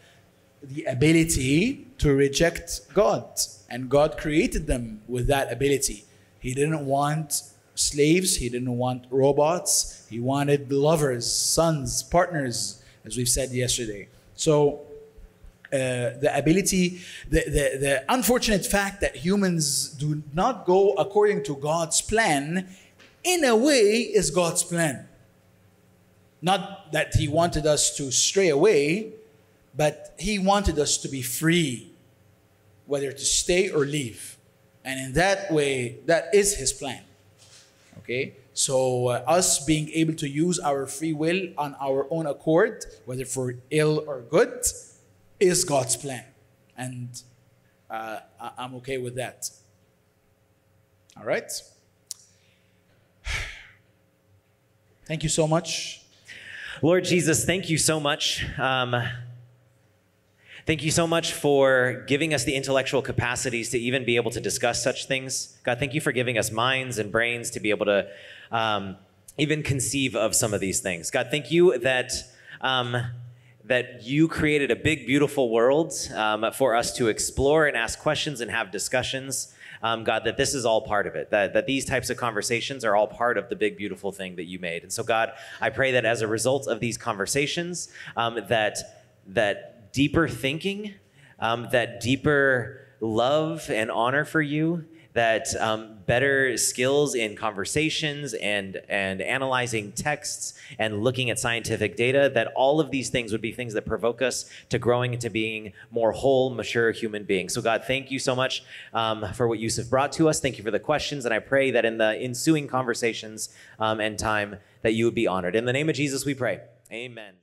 the ability to reject God, and God created them with that ability. He didn't want slaves, He didn't want robots, He wanted lovers, sons, partners, as we've said yesterday. So, uh, the ability, the, the, the unfortunate fact that humans do not go according to God's plan, in a way, is God's plan. Not that He wanted us to stray away, but He wanted us to be free, whether to stay or leave. And in that way, that is His plan. Okay? So, uh, us being able to use our free will on our own accord, whether for ill or good, is God's plan. And uh, I'm okay with that. All right? Thank you so much. Lord Jesus, thank you so much. Um, thank you so much for giving us the intellectual capacities to even be able to discuss such things. God, thank you for giving us minds and brains to be able to um, even conceive of some of these things. God, thank you that. Um, that you created a big, beautiful world um, for us to explore and ask questions and have discussions. Um, God, that this is all part of it, that, that these types of conversations are all part of the big, beautiful thing that you made. And so, God, I pray that as a result of these conversations, um, that, that deeper thinking, um, that deeper love and honor for you, that um, better skills in conversations and and analyzing texts and looking at scientific data that all of these things would be things that provoke us to growing into being more whole mature human beings. So god thank you so much um, for what Youssef brought to us. Thank you for the questions and i pray that in the ensuing conversations um, and time that you would be honored. In the name of jesus we pray. Amen